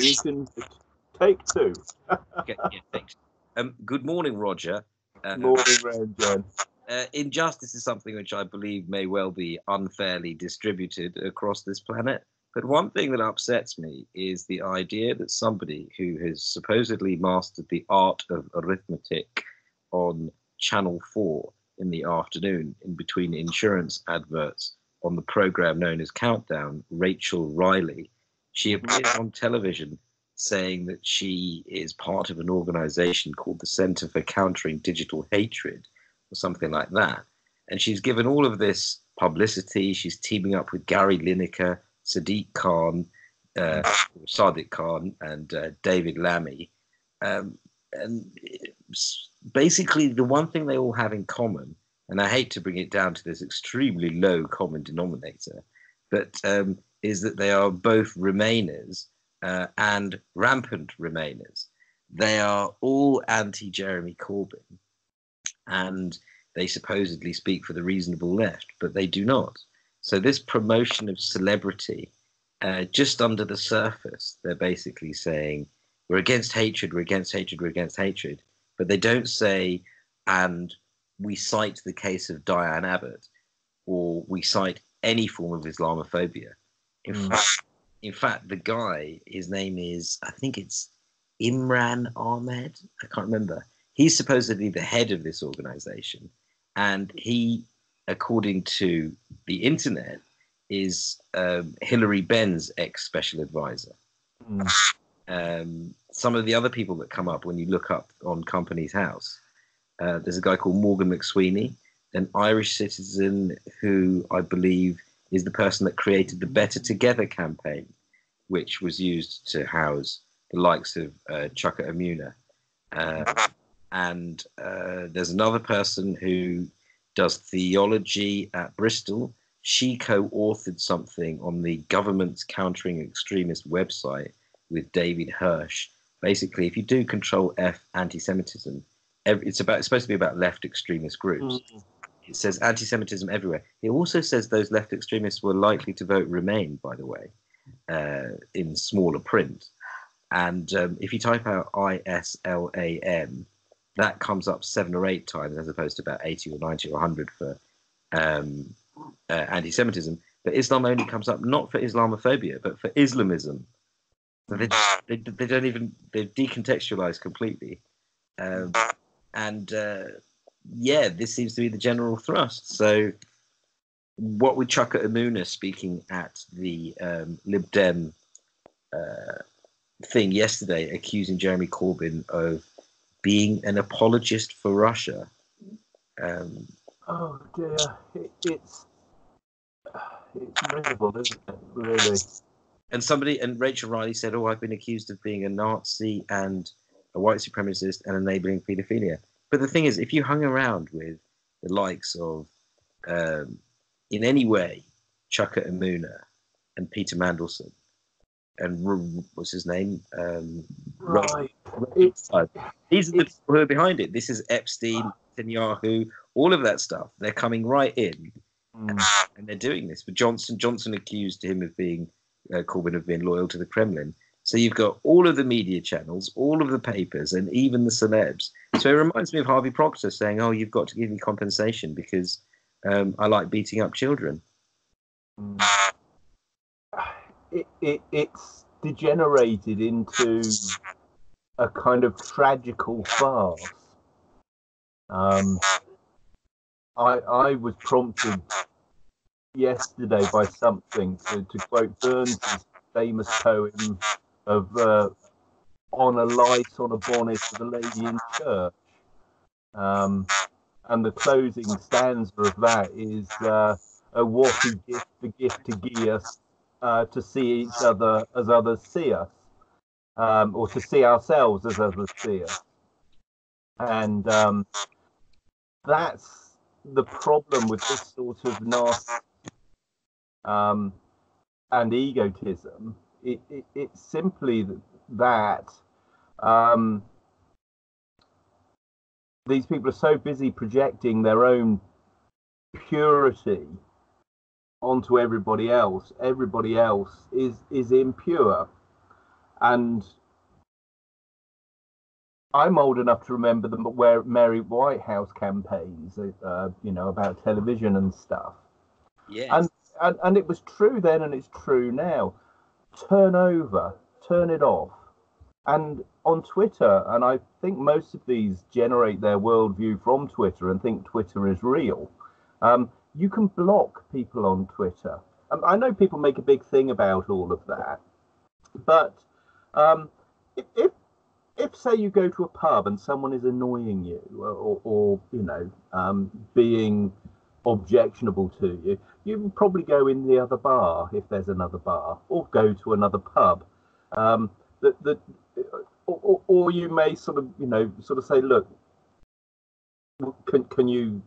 You can take two. Okay, yeah, thanks. Um, good morning, Roger. Uh, Morning, Jen. uh, injustice is something which I believe may well be unfairly distributed across this planet. But one thing that upsets me is the idea that somebody who has supposedly mastered the art of arithmetic on Channel 4 in the afternoon, in between insurance adverts on the program known as Countdown, Rachel Riley, she appeared on television saying that she is part of an organization called the Center for Countering Digital Hatred or something like that. And she's given all of this publicity. She's teaming up with Gary Lineker, Sadiq Khan, uh, Sadiq Khan, and uh, David Lammy. Um, and basically, the one thing they all have in common, and I hate to bring it down to this extremely low common denominator, but um, is that they are both Remainers uh, and rampant Remainers. They are all anti Jeremy Corbyn, and they supposedly speak for the reasonable left, but they do not. So, this promotion of celebrity, uh, just under the surface, they're basically saying, we're against hatred, we're against hatred, we're against hatred. But they don't say, and we cite the case of Diane Abbott, or we cite any form of Islamophobia. In Mm. fact, in fact, the guy, his name is, I think it's Imran Ahmed. I can't remember. He's supposedly the head of this organization, and he, according to the internet, is um, Hilary Benn's ex special advisor. Mm. Um, some of the other people that come up when you look up on Companies House, uh, there's a guy called Morgan McSweeney, an Irish citizen who I believe is the person that created the Better Together campaign, which was used to house the likes of uh, Chuka Umunna. Uh, and uh, there's another person who does theology at Bristol. She co authored something on the government's countering extremist website with David Hirsch. Basically, if you do control F anti Semitism, it's about it's supposed to be about left extremist groups Mm. It says anti-Semitism everywhere. It also says those left extremists were likely to vote Remain, by the way, uh, in smaller print. And um, if you type out I S L A M, that comes up seven or eight times as opposed to about 80 or 90 or 100 for um, uh, anti-Semitism. But Islam only comes up not for Islamophobia, but for Islamism. They, they, they don't even they've decontextualized completely. Um, and uh, yeah, this seems to be the general thrust. So, what with Chuka Umunna speaking at the um, Lib Dem uh, thing yesterday, accusing Jeremy Corbyn of being an apologist for Russia. Um, Oh dear, it, it's it's miserable, isn't it? Really. and somebody and Rachel Riley said, "Oh, I've been accused of being a Nazi and a white supremacist and enabling paedophilia." But the thing is, if you hung around with the likes of, um, in any way, Chuka Umunna and Peter Mandelson and R- what's his name, um, Right. These are the people who are behind it. This is Epstein, Netanyahu, all of that stuff. They're coming right in mm, and they're doing this. But Johnson Johnson accused him of being uh, Corbyn of being loyal to the Kremlin. So you've got all of the media channels, all of the papers, and even the celebs. So it reminds me of Harvey Proctor saying, "Oh, you've got to give me compensation because um, I like beating up children." it, it it's degenerated into a kind of tragical farce. Um, I I was prompted yesterday by something to, to quote Burns' famous poem of uh, on a light on a bonnet of the lady in church. Um, and the closing stanza of that is uh, a a gift the gift to give us uh, to see each other as others see us, um, or to see ourselves as others see us. And um, that's the problem with this sort of nasty um, and egotism. It, it, it's simply that um, these people are so busy projecting their own purity onto everybody else. Everybody else is is impure, and I'm old enough to remember the where Mary Whitehouse campaigns, uh, you know, about television and stuff. Yes. And, and and it was true then, and it's true now. Turn over, turn it off, and on Twitter, and I think most of these generate their worldview from Twitter and think Twitter is real. Um, you can block people on Twitter. Um, I know people make a big thing about all of that, but um, if, if if say you go to a pub and someone is annoying you or, or you know um, being objectionable to you you would probably go in the other bar if there's another bar or go to another pub. Um, that that or, or, you may sort of you know sort of say look can, can you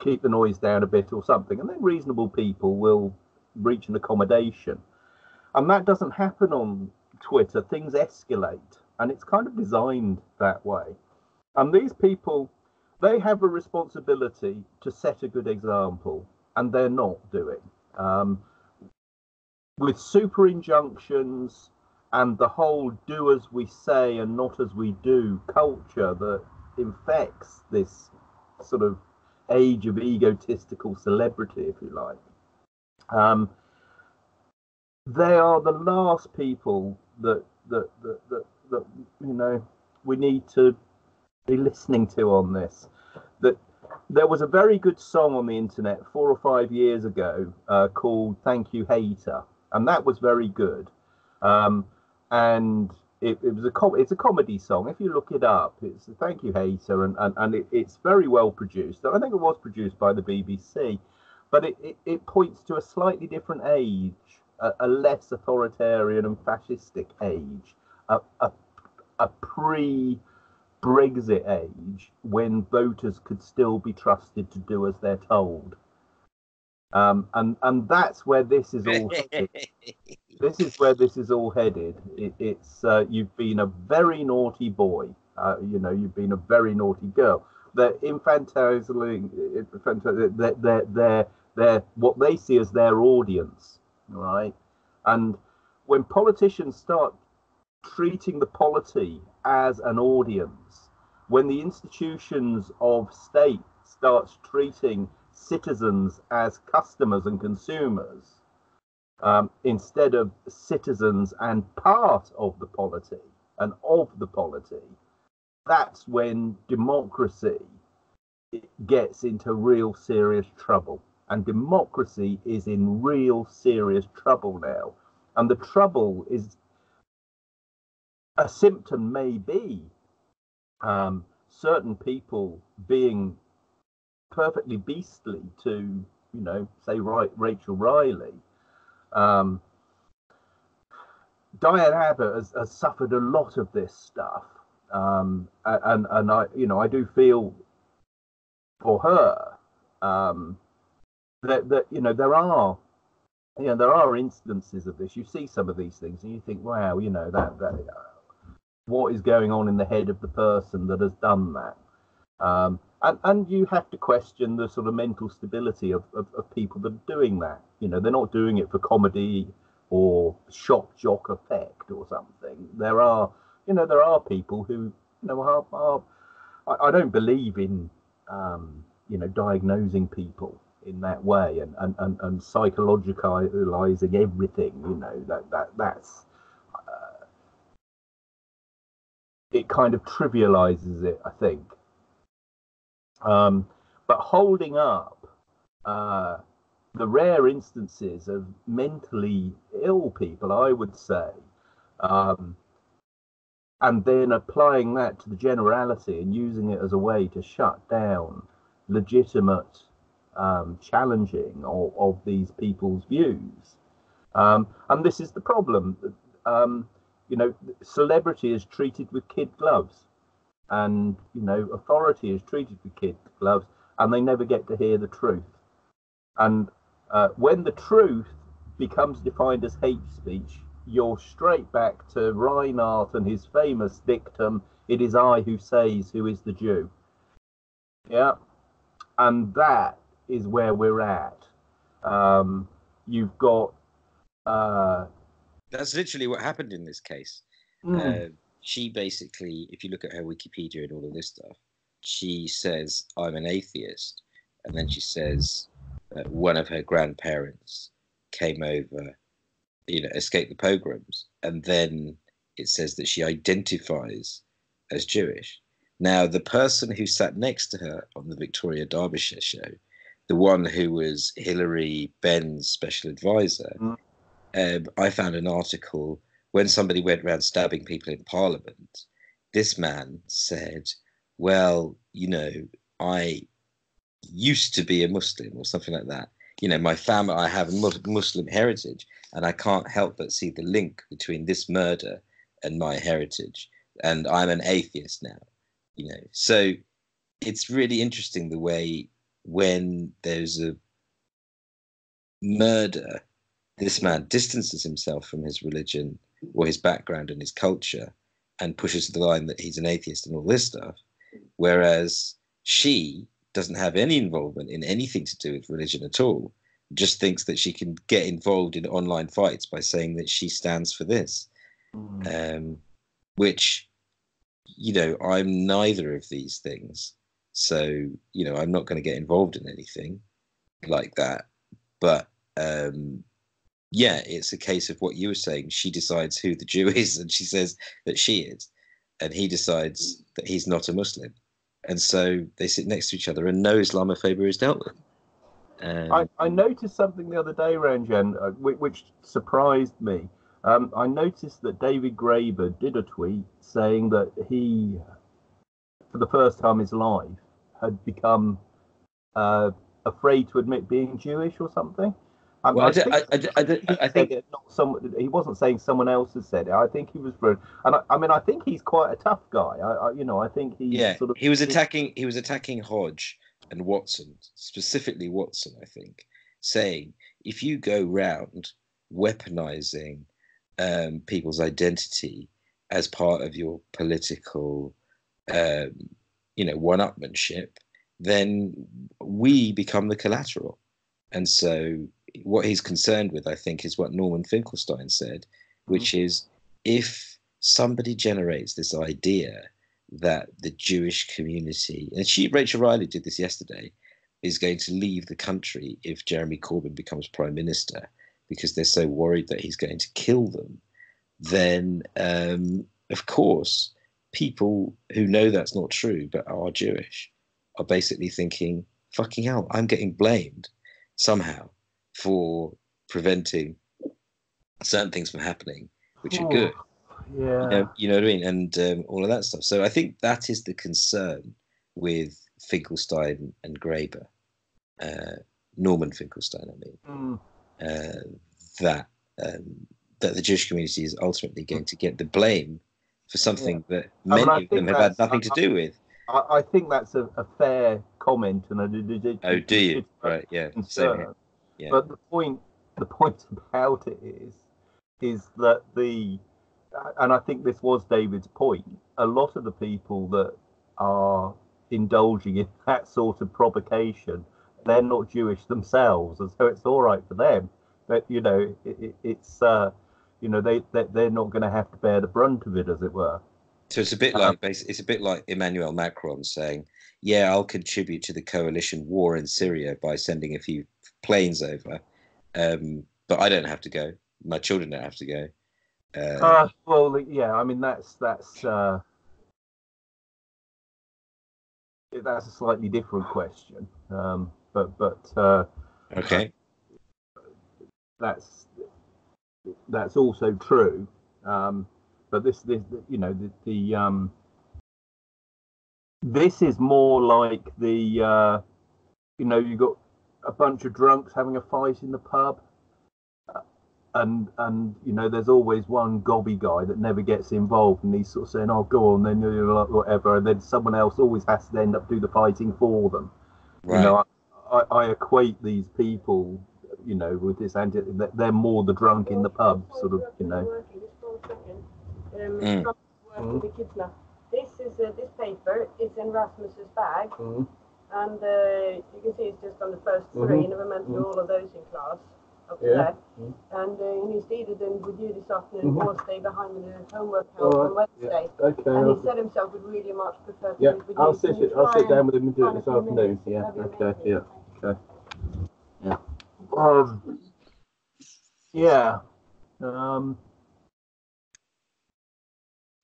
keep the noise down a bit or something? And then reasonable people will reach an accommodation. And that doesn't happen on twitter. Things escalate. And it's kind of designed that way. And these people, they have a responsibility to set a good example, and they're not doing. Um, with super injunctions and the whole do as we say and not as we do culture that infects this sort of age of egotistical celebrity, if you like. Um, they are the last people that that, that, that that you know we need to be listening to on this. That there was a very good song on the internet four or five years ago uh, called "Thank You Hater," and that was very good. Um, and it, it, was a com- it's a comedy song. If you look it up, it's "Thank You Hater," and and, and it, it's very well produced. I think it was produced by the BBC, but it, it, it points to a slightly different age, a, a less authoritarian and fascistic age, a, a, a pre Brexit age when voters could still be trusted to do as they're told. Um, and and that's where this is all headed. this is where this is all headed. It, it's uh, you've been a very naughty boy. Uh, you know, you've been a very naughty girl. They're infantilizing. They're, they're, they're, they're what they see as their audience, right? And when politicians start treating the polity as an audience, when the institutions of state starts treating citizens as customers and consumers um, instead of citizens and part of the polity and of the polity, that's when democracy gets into real serious trouble. And democracy is in real serious trouble now. And the trouble is a symptom may be um, certain people being perfectly beastly to, you know, say right Rachel Riley. Um, Diane Abbott has, has, suffered a lot of this stuff, um, and and I, you know, I do feel for her um, that that you know there are you know there are instances of this. You see some of these things, and you think, wow, you know that that what is going on in the head of the person that has done that. Um, and, and you have to question the sort of mental stability of, of, of, people that are doing that. You know, they're not doing it for comedy or shock jock effect or something. There are, you know, there are people who, you know, are, are I, I don't believe in, um, you know, diagnosing people in that way and, and, and, and psychologicalizing everything, you know, that, that that's, it kind of trivializes it, I think. Um, but holding up uh, the rare instances of mentally ill people, I would say, um, and then applying that to the generality and using it as a way to shut down legitimate um, challenging of, of, these people's views. Um, and this is the problem. Um, you know, celebrity is treated with kid gloves, and you know, authority is treated with kid gloves, and they never get to hear the truth. And uh, when the truth becomes defined as hate speech, you're straight back to Reinhardt and his famous dictum: "It is I who says who is the Jew." Yeah, and that is where we're at. Um, you've got uh, That's literally what happened in this case. Mm. Uh, she basically, if you look at her Wikipedia and all of this stuff, she says, I'm an atheist. And then she says, uh, one of her grandparents came over, you know, escaped the pogroms. And then it says that she identifies as Jewish. Now, the person who sat next to her on the Victoria Derbyshire show, the one who was Hilary Benn's special advisor, Mm. Um, I found an article when somebody went around stabbing people in Parliament. This man said, Well, you know, I used to be a Muslim or something like that. You know, my family, I have a Muslim heritage, and I can't help but see the link between this murder and my heritage. And I'm an atheist now, you know. So it's really interesting the way when there's a murder, this man distances himself from his religion or his background and his culture and pushes the line that he's an atheist and all this stuff. Whereas she doesn't have any involvement in anything to do with religion at all, just thinks that she can get involved in online fights by saying that she stands for this. Mm. Um, which, you know, I'm neither of these things. So, you know, I'm not going to get involved in anything like that. But um, yeah, it's a case of what you were saying. She decides who the Jew is, and she says that she is, and he decides that he's not a Muslim, and so they sit next to each other, and no Islamophobia is dealt with. Um, I, I noticed something the other day, Ranjan, uh, which, which surprised me. Um, I noticed that David Graeber did a tweet saying that he, for the first time in his life, had become uh, afraid to admit being Jewish or something. Um, well, I, I, I I d- he I said think it, not some, he wasn't saying someone else had said it. I think he was, and I, I mean, I think he's quite a tough guy. I, I you know, I think he yeah, sort of he was attacking. He was attacking Hodge and Watson, specifically Watson, I think, saying if you go round weaponizing um, people's identity as part of your political, um, you know, one-upmanship, then we become the collateral. And so, what he's concerned with, I think, is what Norman Finkelstein said, which is if somebody generates this idea that the Jewish community, and she, Rachel Riley did this yesterday, is going to leave the country if Jeremy Corbyn becomes prime minister because they're so worried that he's going to kill them, then um, of course people who know that's not true but are Jewish are basically thinking, fucking hell, I'm getting blamed somehow for preventing certain things from happening, which are good. Yeah. You know, you know what I mean, and um, all of that stuff. So I think that is the concern with Finkelstein and Graeber, uh, Norman Finkelstein. I mean, Mm. uh, that um, that the Jewish community is ultimately going to get the blame for something that I mean, many I of them have had nothing to I- do with. I, I think that's a, a fair comment, and I did. did- Oh, do you? a Right, yeah. Same here. Yeah. But the point, the point about it is, is that the, and I think this was David's point. A lot of the people that are indulging in that sort of provocation, they're not Jewish themselves, and so it's all right for them. But you know, it, it, it's, uh, you know, they, they they're not going to have to bear the brunt of it, as it were. So it's a bit like it's a bit like Emmanuel Macron saying, "Yeah, I'll contribute to the coalition war in Syria by sending a few planes over, um, but I don't have to go. My children don't have to go." Uh, Uh, well, yeah, I mean that's that's uh, that's a slightly different question, um, but but uh, okay, that's that's also true. Um, but this this you know the, the um, this is more like the uh, you know you got a bunch of drunks having a fight in the pub uh, and and you know there's always one gobby guy that never gets involved and he's sort of saying oh go on then you know, like, whatever and then someone else always has to end up do the fighting for them right. you know I, I, I equate these people you know with this anti they're more the drunk in the pub sort of you know Mm. Mm. The. This is uh, this paper is in Rasmus's bag, Mhm. And uh, you can see it's just on the first three. Mhm. Never meant to do Mhm. all of those in class. after Yeah. that. Mm. And uh, he stated then with you this afternoon Mhm. or stay behind with the homework help All on right, Wednesday. Okay. And I'll, he said himself would really much prefer to yeah, meet with I'll you. sit it. I'll sit down with him and do it this afternoon. minutes? Yeah. Okay. Yeah. Okay. Yeah. Um. Yeah. Um.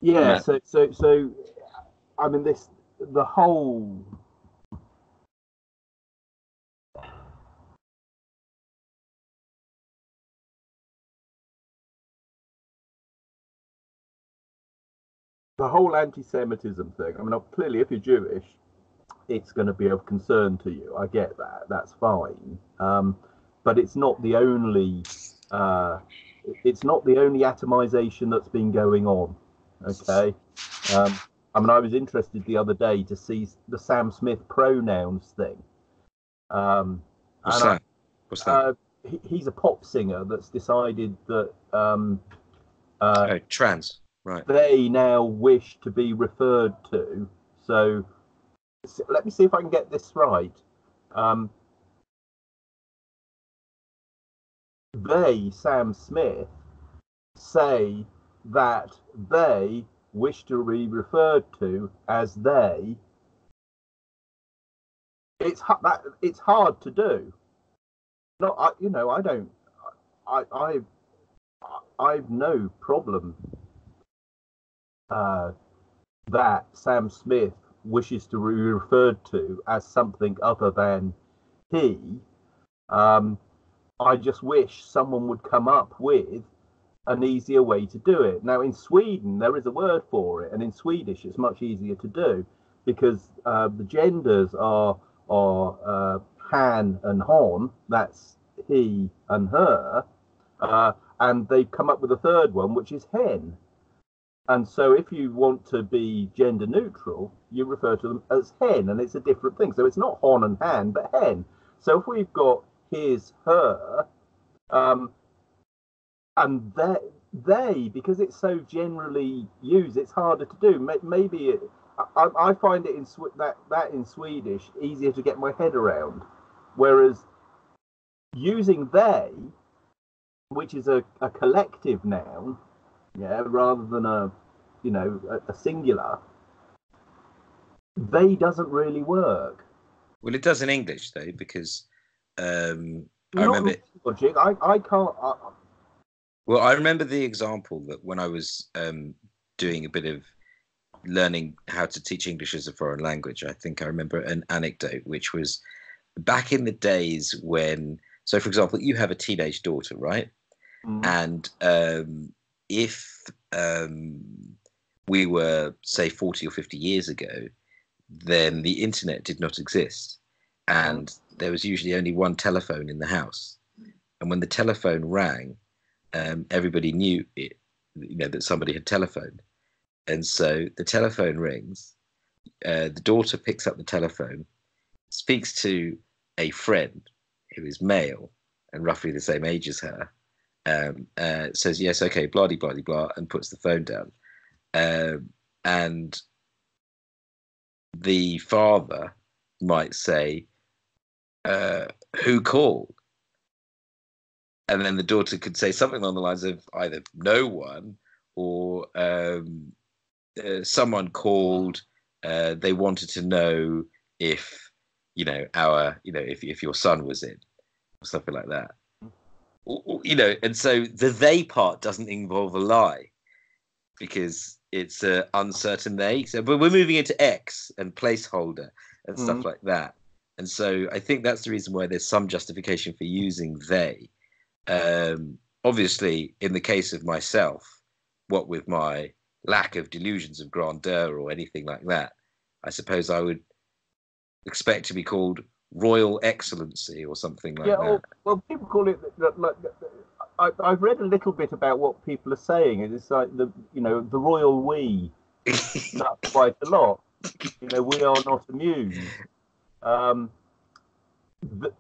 Yeah. Matt. So so so, I mean this the whole. The whole anti-Semitism thing. I mean, clearly, if you're Jewish, it's going to be of concern to you. I get that. That's fine. Um, but it's not the only. Uh, it's not the only atomization that's been going on. Okay. Um, I mean, I was interested the other day to see the Sam Smith pronouns thing. Um, What's I- that? What's that? uh, he, he's a pop singer that's decided that um, uh, oh, trans. Right. they now wish to be referred to. So let me see if I can get this right. Um, they, Sam Smith, say that they wish to be referred to as they. It's that it's hard to do. No, I you know I don't. I I I've no problem uh, that Sam Smith wishes to be referred to as something other than he. Um, I just wish someone would come up with an easier way to do it. Now, in Sweden, there is a word for it, and in Swedish, it's much easier to do because uh, the genders are are uh, han and hon. That's he and her, uh, and they've come up with a third one, which is hen. And so, if you want to be gender neutral, you refer to them as hen, and it's a different thing. So it's not hon and han, but hen. So if we've got his, her, um, and they, they, because it's so generally used, it's harder to do. Maybe it, I, I find it in that that in Swedish easier to get my head around, whereas using they, which is a, a collective noun, yeah, rather than a, you know, a, a singular, they doesn't really work. Well, it does in English though, because um, I Not remember. logic. I, I can't. I, Well, I remember the example that when I was um, doing a bit of learning how to teach English as a foreign language, I think I remember an anecdote, which was back in the days when. So, for example, you have a teenage daughter, right? Mm. And um, if um, we were, say, 40 or 50 years ago, then the internet did not exist. And there was usually only one telephone in the house. And when the telephone rang, um, everybody knew it, you know, that somebody had telephoned. And so the telephone rings. Uh, the daughter picks up the telephone, speaks to a friend who is male and roughly the same age as her, um, uh, says yes, okay, blah de blah de blah, and puts the phone down. Um, and the father might say, uh, "Who called?" And then the daughter could say something along the lines of either "No one" or um, uh, "Someone called. Uh, they wanted to know if you know our, you know, if if your son was in, or something like that." You know, and so the "they" part doesn't involve a lie because it's uh, uncertain they. So, but we're moving into X and placeholder and stuff Mhm. like that. And so I think that's the reason why there's some justification for using they. Um, obviously, in the case of myself, what with my lack of delusions of grandeur or anything like that, I suppose I would expect to be called Royal Excellency or something like yeah, that. well, well, people call it. like, I, I've read a little bit about what people are saying. and It's like the, you know, the royal we That's quite a lot. You know, we are not amused. Um, th-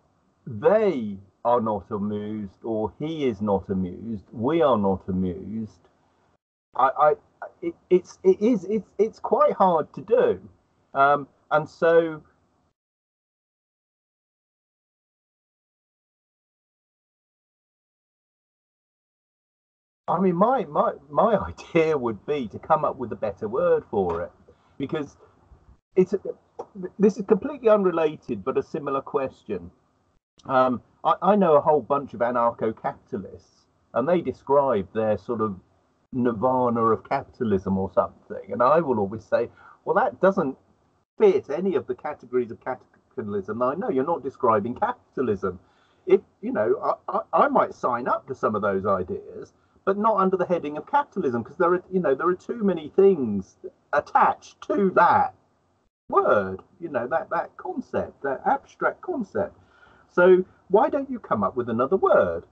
they are not amused, or he is not amused. We are not amused. I, I it, it's it is it's it's quite hard to do, um, and so I mean, my my my idea would be to come up with a better word for it, because it's this is completely unrelated, but a similar question. Um, I, I know a whole bunch of anarcho-capitalists, and they describe their sort of nirvana of capitalism or something, and I will always say, well, that doesn't fit any of the categories of capitalism. I know you're not describing capitalism. If you know, I, I, I might sign up to some of those ideas, but not under the heading of capitalism because there are you know there are too many things attached to that word you know that that concept that abstract concept so why don't you come up with another word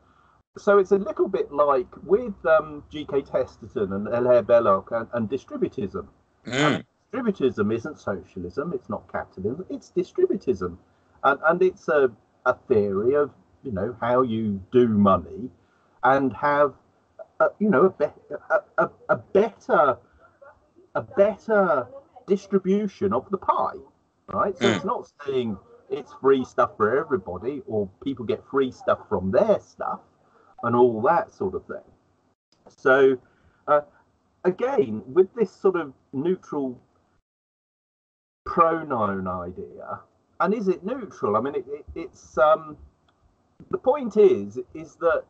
so it's a little bit like with um, G.K. Chesterton and Hilaire Belloc and, and distributism. Mm. Distributism isn't socialism, it's not capitalism, it's distributism. And, and it's a, a theory of, you know, how you do money and have a, you know, a, be- a, a, a better a better distribution of the pie, right? So Mm. it's not saying it's free stuff for everybody or people get free stuff from their stuff and all that sort of thing. So uh, again, with this sort of neutral pronoun idea, and is it neutral? I mean, it, it, it's um, the point is is that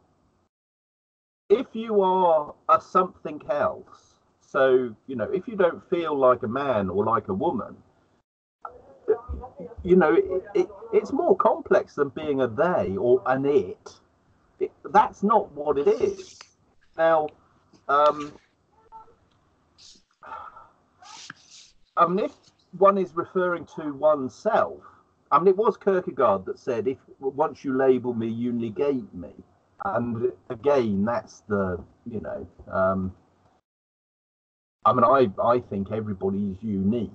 if you are a something else, so you know, if you don't feel like a man or like a woman, you know, it, it, it's more complex than being a they or an it. it that's not what it is. Now, um, I mean, if one is referring to oneself, I mean, it was Kierkegaard that said, "If once you label me, you negate me." And again that's the you know um i mean i i think everybody is unique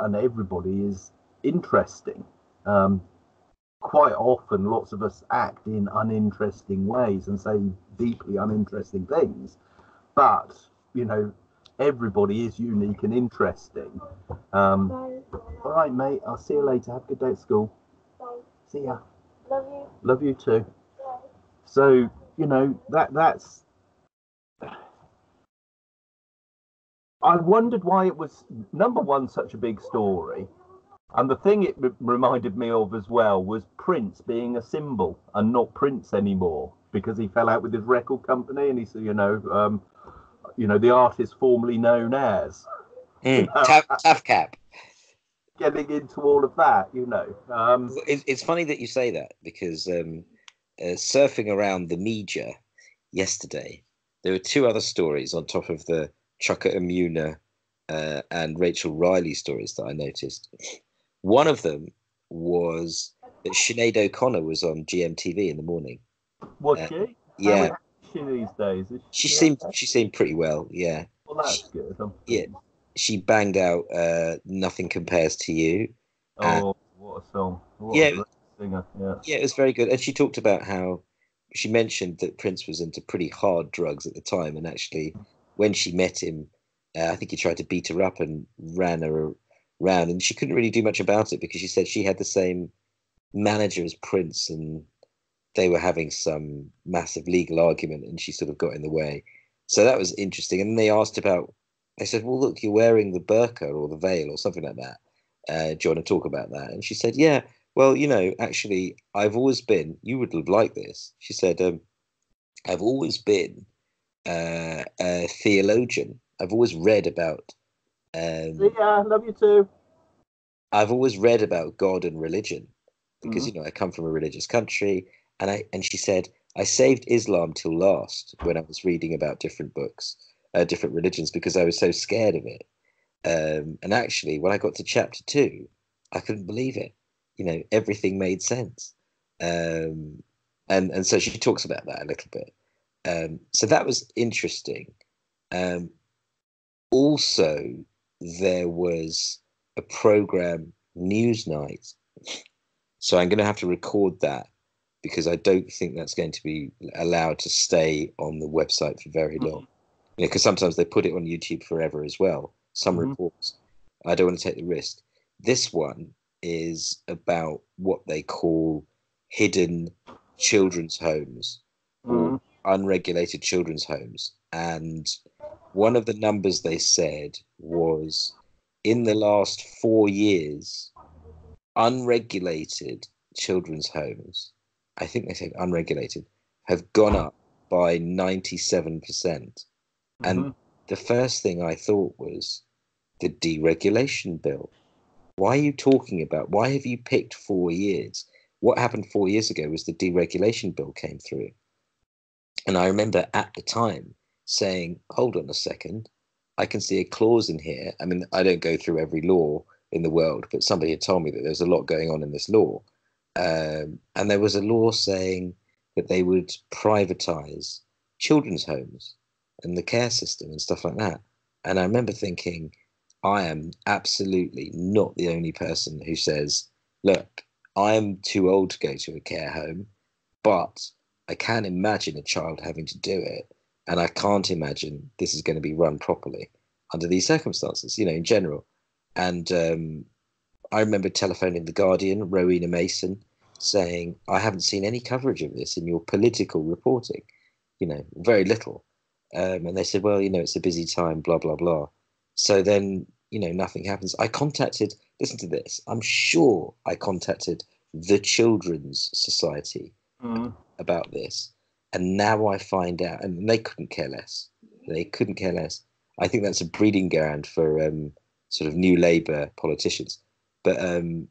and everybody is interesting. Um quite often lots of us act in uninteresting ways and say deeply uninteresting things. But you know everybody is unique and interesting. Um all right mate. I'll see you later. Have a good day at school. Bye. see ya. Love you. love you too. So you know that that's i wondered why it was number one such a big story and the thing it re- reminded me of as well was prince being a symbol and not prince anymore because he fell out with his record company and he said you know um you know the artist formerly known as Mm. Tough, tough cap. getting into all of that you know um It, it's funny that you say that because um, uh, surfing around the media yesterday, there were two other stories on top of the Chuka Umunna uh, and Rachel Riley stories that I noticed. One of them was that Sinead O'Connor was on GMTV in the morning. was Uh, she Yeah, she these days is she seemed she seemed pretty well. Yeah, well that's good I'm Yeah. she banged out uh, "Nothing Compares to You." Oh, what a song! What Yeah. a singer. Yeah. Yeah, it was very good. And she talked about how she mentioned that Prince was into pretty hard drugs at the time. And actually, when she met him, uh, I think he tried to beat her up and ran her around. And she couldn't really do much about it because she said she had the same manager as Prince and they were having some massive legal argument and she sort of got in the way. So that was interesting. And they asked about, they said, well, look, you're wearing the burqa or the veil or something like that. Uh, do you want to talk about that? And she said, yeah, well, you know, actually, I've always been, you would have liked this. She said, um, I've always been uh, a theologian. I've always read about, um, ya. Love you too. I've always read about God and religion because, Mhm. you know, I come from a religious country. And I, and she said, I saved Islam till last when I was reading about different books, uh, different religions, because I was so scared of it. Um, and actually, when I got to chapter two, I couldn't believe it. You know, everything made sense. Um, and and so she talks about that a little bit. Um, so that was interesting. Um, also, there was a program Newsnight. So I'm going to have to record that because I don't think that's going to be allowed to stay on the website for very long. Because sometimes they put it on YouTube forever as well. Some Mhm. reports. I don't want to take the risk. This one is about what they call hidden children's homes or Mhm. unregulated children's homes and one of the numbers they said was in the last four years, unregulated children's homes, I think they said unregulated, have gone up by 97%. percent And Mhm. the first thing I thought was the deregulation bill. Why are you talking about? Why have you picked four years? What happened four years ago was the deregulation bill came through. And I remember at the time saying, hold on a second, I can see a clause in here. I mean, I don't go through every law in the world, but somebody had told me that there's a lot going on in this law. Um, and there was a law saying that they would privatize children's homes and the care system and stuff like that. And I remember thinking, I am absolutely not the only person who says, look, I am too old to go to a care home, but I can imagine a child having to do it. And I can't imagine this is going to be run properly under these circumstances, you know, in general. And um, I remember telephoning The Guardian, Rowena Mason, saying, I haven't seen any coverage of this in your political reporting, you know, very little. Um, and they said, well, you know, it's a busy time, blah, blah, blah. So then, you know, nothing happens. I contacted, listen to this, I'm sure I contacted the Children's Society Mm. about this. And now I find out, and they couldn't care less. They couldn't care less. I think that's a breeding ground for um, sort of new Labour politicians. But um,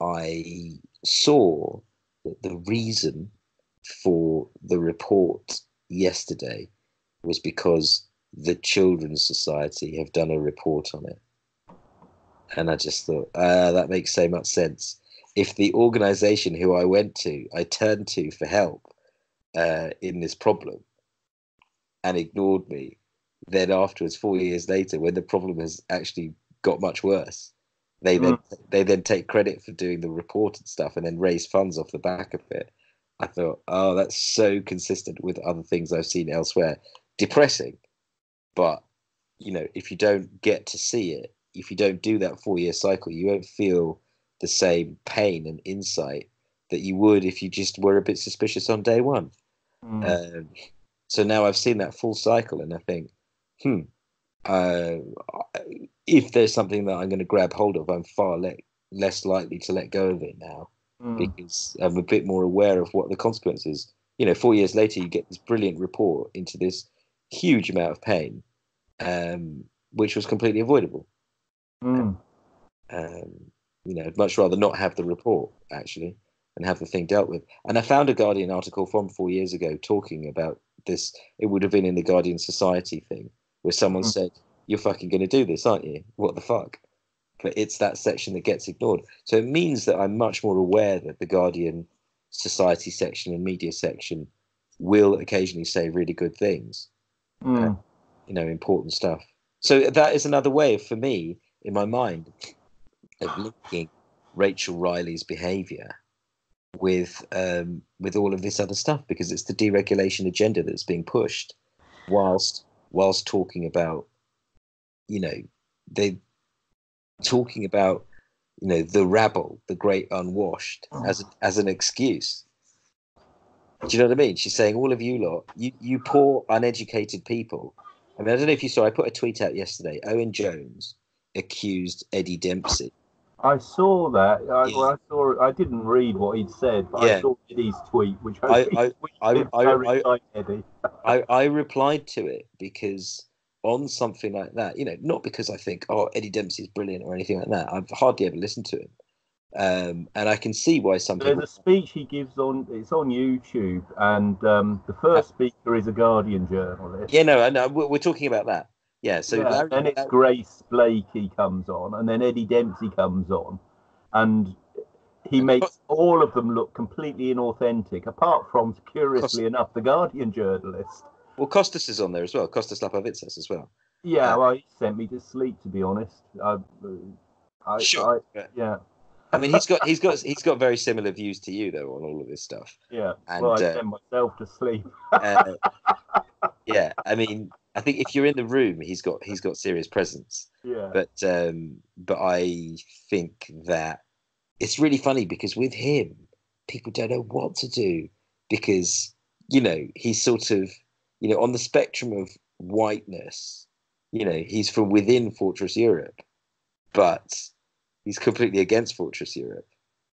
I saw that the reason for the report yesterday was because the Children's Society have done a report on it. And I just thought, ah, that makes so much sense. If the organization who I went to, I turned to for help uh, in this problem and ignored me, then afterwards, four years later, when the problem has actually got much worse, they then they then take credit for doing the report and stuff and then raise funds off the back of it. I thought, oh, that's so consistent with other things I've seen elsewhere. Depressing, but you know, if you don't get to see it, if you don't do that four year cycle, you won't feel the same pain and insight that you would if you just were a bit suspicious on day one. Mm. Um, so now I've seen that full cycle, and I think, hmm, uh, if there's something that I'm going to grab hold of, I'm far le- less likely to let go of it now Mm. because I'm a bit more aware of what the consequences. You know, four years later, you get this brilliant report into this huge amount of pain, um, which was completely avoidable. Mm. Um, you know, I'd much rather not have the report actually and have the thing dealt with. And I found a Guardian article from four years ago talking about this. It would have been in the Guardian Society thing where someone Mm. said, "You're fucking going to do this, aren't you? What the fuck?" But it's that section that gets ignored. So it means that I'm much more aware that the Guardian Society section and media section will occasionally say really good things Mm. you know, important stuff. So that is another way for me, in my mind, of linking Rachel Riley's behaviour with um, with all of this other stuff because it's the deregulation agenda that's being pushed, whilst whilst talking about, you know, they talking about, you know, the rabble, the great unwashed, as as an excuse. Do you know what I mean? She's saying, all of you lot, you, you poor, uneducated people. I mean, I don't know if you saw, I put a tweet out yesterday. Owen Jones accused Eddie Dempsey. I saw that. I, Yeah. well, I saw. I didn't read what he'd said, but Yeah. I saw Eddie's tweet, which I- I, I- I- I- I- Eddie. I, I replied to it because on something like that, you know, not because I think, oh, Eddie Dempsey's brilliant or anything like that. I've hardly ever listened to him. Um, and I can see why some There's people. a speech he gives on. It's on YouTube, and um, the first speaker is a Guardian journalist. Yeah, no, I know. We're, we're talking about that. Yeah, so yeah, Larry- then it's Larry- Grace Blakeley comes on, and then Eddie Dempsey comes on, and he makes all of them look completely inauthentic, apart from, curiously enough, the Guardian journalist. well, Costas is on there as well. Costas Lapavitsas as well. Yeah, Uh, well, he sent me to sleep, to be honest. I, I, Sure. I, yeah, I mean, he's got he's got he's got very similar views to you though on all of this stuff. yeah. And, well, I uh, sent myself to sleep. Uh, yeah, I mean, I think if you're in the room, he's got he's got serious presence. Yeah, But um, but I think that it's really funny because with him, people don't know what to do because you know he's sort of you know on the spectrum of whiteness. You know, he's from within Fortress Europe, but he's completely against Fortress Europe.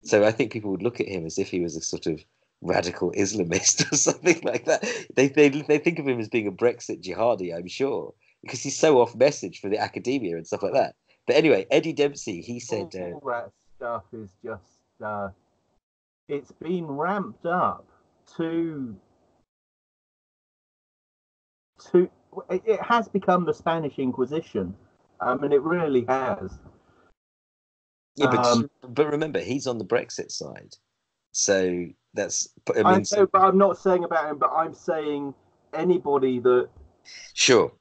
So I think people would look at him as if he was a sort of radical Islamist or something like that. They, they, they think of him as being a Brexit jihadi, I'm sure, because he's so off message for the academia and stuff like that. But anyway, Eddie Dempsey, he said. Uh, all that stuff is just. Uh, it's been ramped up to. to it, it has become the Spanish Inquisition. I mean, it really has. Yeah, but, um, but remember, he's on the Brexit side. So that's. I I mean, know, but I'm not saying about him. But I'm saying anybody that sure.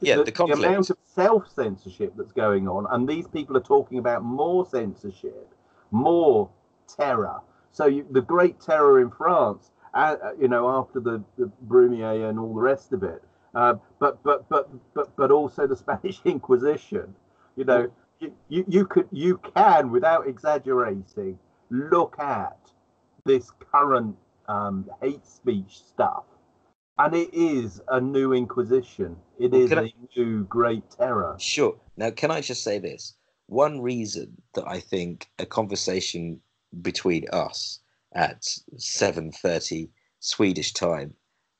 Yeah, the conflict. amount of self censorship that's going on, and these people are talking about more censorship, more terror. So you, the Great Terror in France, uh, uh, you know, after the, the Brumaire and all the rest of it, uh, but but but but but also the Spanish Inquisition. You know, you, you you could you can without exaggerating look at this current um, hate speech stuff, and it is a new Inquisition. It Well, is can a I- new Great Terror. Sure. Now, can I just say this? One reason that I think a conversation between us at 7:30 Swedish time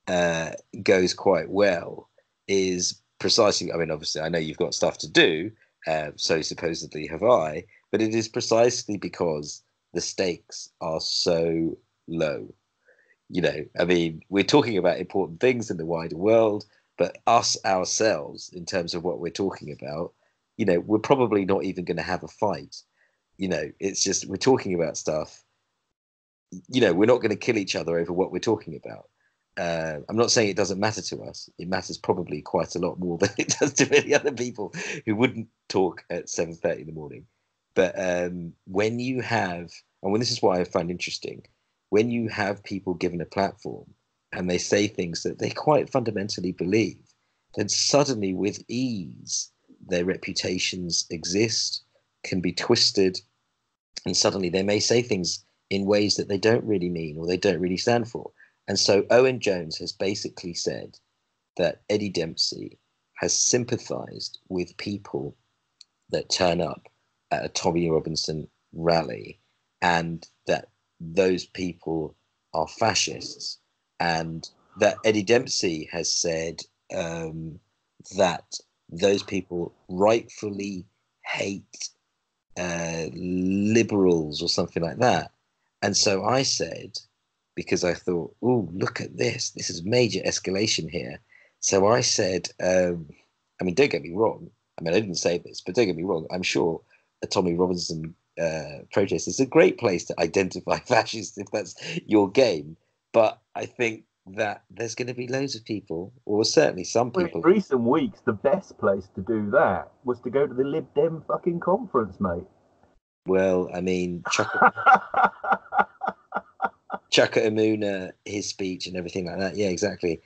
uh, goes quite well is precisely. I mean, obviously, I know you've got stuff to do, uh, so supposedly have I. But it is precisely because the stakes are so low. You know, I mean, we're talking about important things in the wider world, but us ourselves, in terms of what we're talking about, you know, we're probably not even going to have a fight. You know, it's just we're talking about stuff. You know, we're not going to kill each other over what we're talking about. Uh, I'm not saying it doesn't matter to us. It matters probably quite a lot more than it does to many other people who wouldn't talk at 7:30 in the morning. But um, when you have, and when this is what I find interesting, when you have people given a platform and they say things that they quite fundamentally believe, then suddenly, with ease, their reputations exist, can be twisted, and suddenly they may say things in ways that they don't really mean or they don't really stand for. And so Owen Jones has basically said that Eddie Dempsey has sympathized with people that turn up at a Tommy Robinson rally and that those people are fascists and that Eddie Dempsey has said um, that those people rightfully hate uh, liberals or something like that. And so I said, because I thought, oh, look at this. This is major escalation here. So I said, um, I mean, don't get me wrong. I mean, I didn't say this, but don't get me wrong. I'm sure a Tommy Robinson uh, protest is a great place to identify fascists if that's your game. But I think that there's going to be loads of people, or certainly some people. In recent weeks, the best place to do that was to go to the Lib Dem fucking conference, mate. Well, I mean, Chuka Umunna, his speech and everything like that. Yeah, exactly.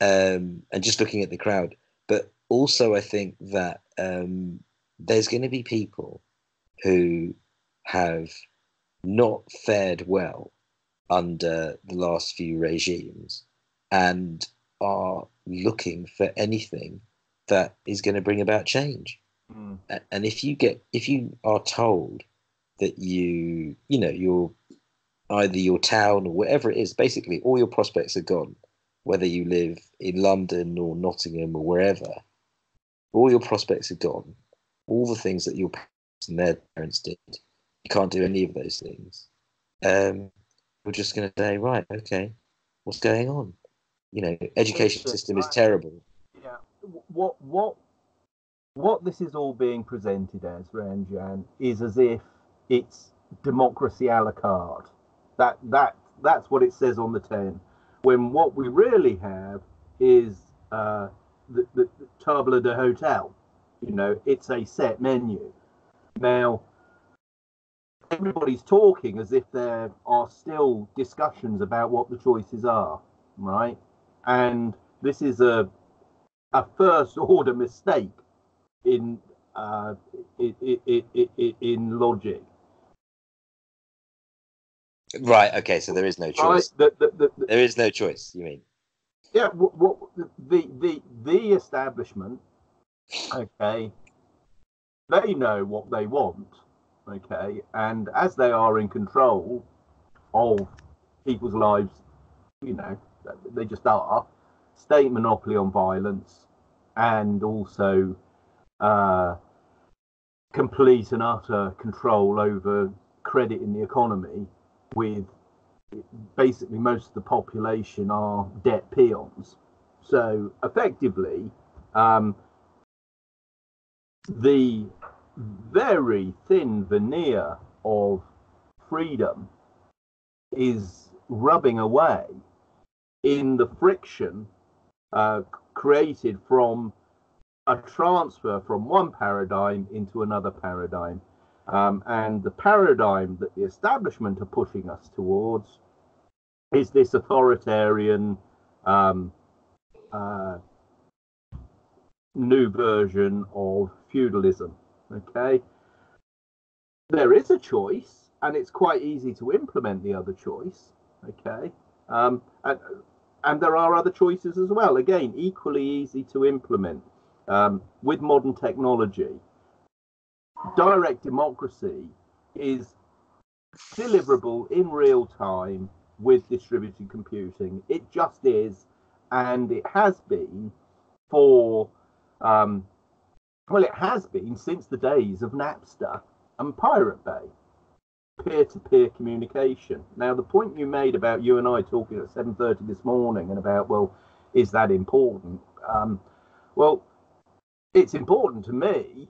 Um, and just looking at the crowd. But also, I think that um, there's going to be people who have not fared well under the last few regimes and are looking for anything that is going to bring about change. Mm. And if you get if you are told that you you know your either your town or whatever it is basically all your prospects are gone whether you live in london or nottingham or wherever. All your prospects are gone. All the things that your parents and their parents did you can't do any of those things. Um, we're just going to say right okay what's going on? You know education system is terrible. Yeah. What what what this is all being presented as, Ranjan, is as if it's democracy a la carte. That that that's what it says on the tin. When what we really have is uh, the, the, the table de hotel. You know, it's a set menu. Now, everybody's talking as if there are still discussions about what the choices are, right? And this is a a first order mistake in uh, in, in, in logic. Right okay so there is no choice the, the, the- there is no choice you mean Yeah, what, what the the the establishment, okay, they know what they want, okay, and as they are in control of people's lives, you know, they just are. State monopoly on violence, and also uh, complete and utter control over credit in the economy, with basically most of the population are debt peons. So effectively, um, the very thin veneer of freedom is rubbing away in the friction uh, created from a transfer from one paradigm into another paradigm. Um, and the paradigm that the establishment are pushing us towards is this authoritarian um, uh, new version of feudalism. Okay, there is a choice, and it's quite easy to implement the other choice. Okay, um, and, and there are other choices as well. Again, equally easy to implement um, with modern technology. Direct democracy is deliverable in real time with distributed computing. It just is, and it has been for, um, well, it has been since the days of Napster and Pirate Bay, peer to peer communication. Now, the point you made about you and I talking at 7.30 this morning and about, well, is that important? Um, well, it's important to me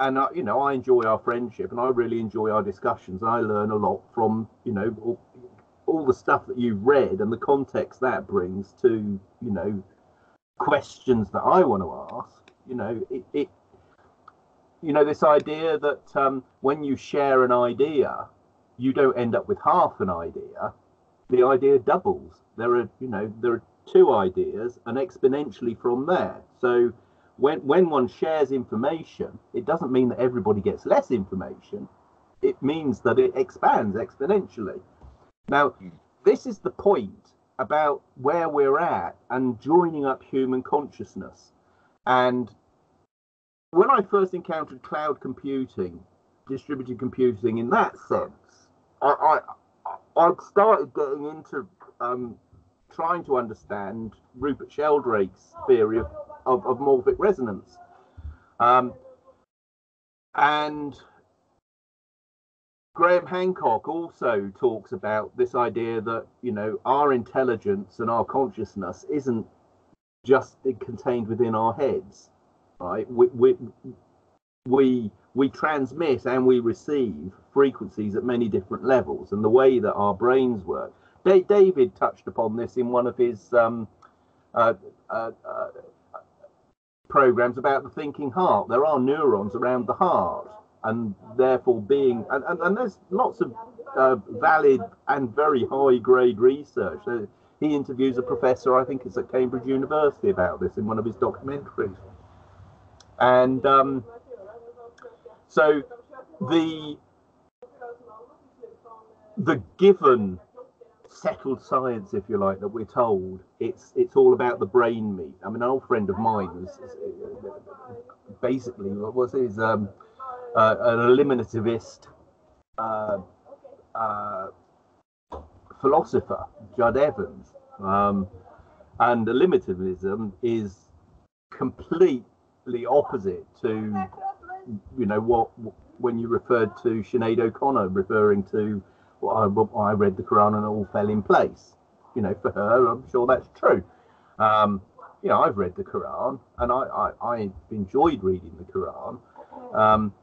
and I, you know, I enjoy our friendship, and I really enjoy our discussions. I learn a lot from, you know, all, all, the stuff that you've read and the context that brings to, you know, questions that I want to ask. You know, it, it you know, this idea that um, when you share an idea, you don't end up with half an idea. The idea doubles. There are, you know, there are two ideas, and exponentially from there. So when when one shares information, it doesn't mean that everybody gets less information. It means that it expands exponentially. Now, this is the point about where we're at and joining up human consciousness. And when I first encountered cloud computing, distributed computing in that sense, I I, I started getting into um, trying to understand Rupert Sheldrake's theory of of, of morphic resonance. Um, and Graham Hancock also talks about this idea that you know our intelligence and our consciousness isn't just contained within our heads, right? We we we, we transmit and we receive frequencies at many different levels, and the way that our brains work. David touched upon this in one of his um, uh, uh, uh, programs about the thinking heart. There are neurons around the heart, and therefore being and, and, and there's lots of uh, valid and very high grade research. Uh, he interviews a professor, I think it's at Cambridge University, about this in one of his documentaries. And um, so the the given settled science, if you like, that we're told. It's it's all about the brain meat. I mean, an old friend of mine was basically what was his um, uh, an eliminativist uh, uh, philosopher, Judd Evans, um, and eliminativism is completely opposite to you know what when you referred to Sinead O'Connor referring to well, I, I read the Quran and it all fell in place. You know, for her, I'm sure that's true. Um, you know, I've read the Quran and I, I, I enjoyed reading the Quran. Um,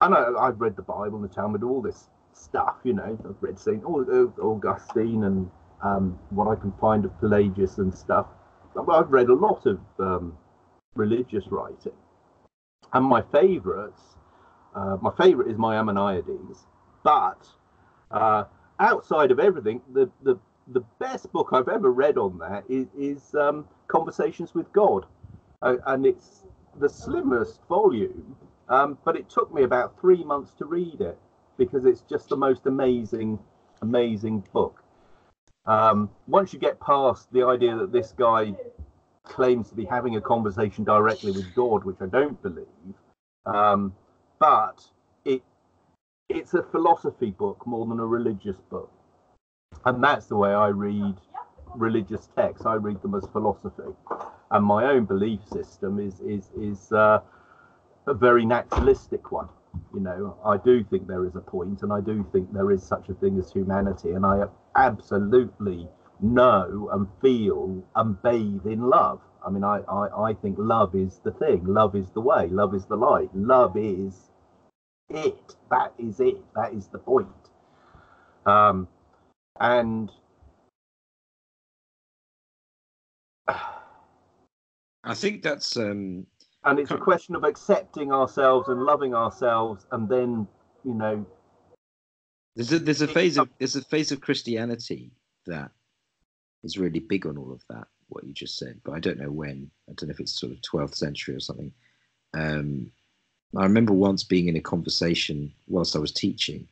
and I, have read the Bible and the Talmud, all this stuff, you know, I've read St. Augustine and um, what I can find of Pelagius and stuff. I've read a lot of um, religious writing. And my favourites, uh, my favourite is Maimonides, but uh, outside of everything, the, the the best book I've ever read on that is, is um, Conversations with God, uh, and it's the slimmest volume. Um, but it took me about three months to read it because it's just the most amazing, amazing book. Um, once you get past the idea that this guy claims to be having a conversation directly with God, which I don't believe, um, but it's a philosophy book more than a religious book, and that's the way I read religious texts. I read them as philosophy, and my own belief system is is is uh, a very naturalistic one. You know, I do think there is a point, and I do think there is such a thing as humanity, and I absolutely know and feel and bathe in love. I mean, I, I, I think love is the thing. Love is the way. Love is the light. Love is it. That is it. That is the point. Um, and I think that's um, and it's a question of accepting ourselves and loving ourselves, and then you know, there's a there's a phase of there's a phase of Christianity that is really big on all of that. What you just said, but I don't know when. I don't know if it's sort of 12th century or something. Um, I remember once being in a conversation whilst I was teaching,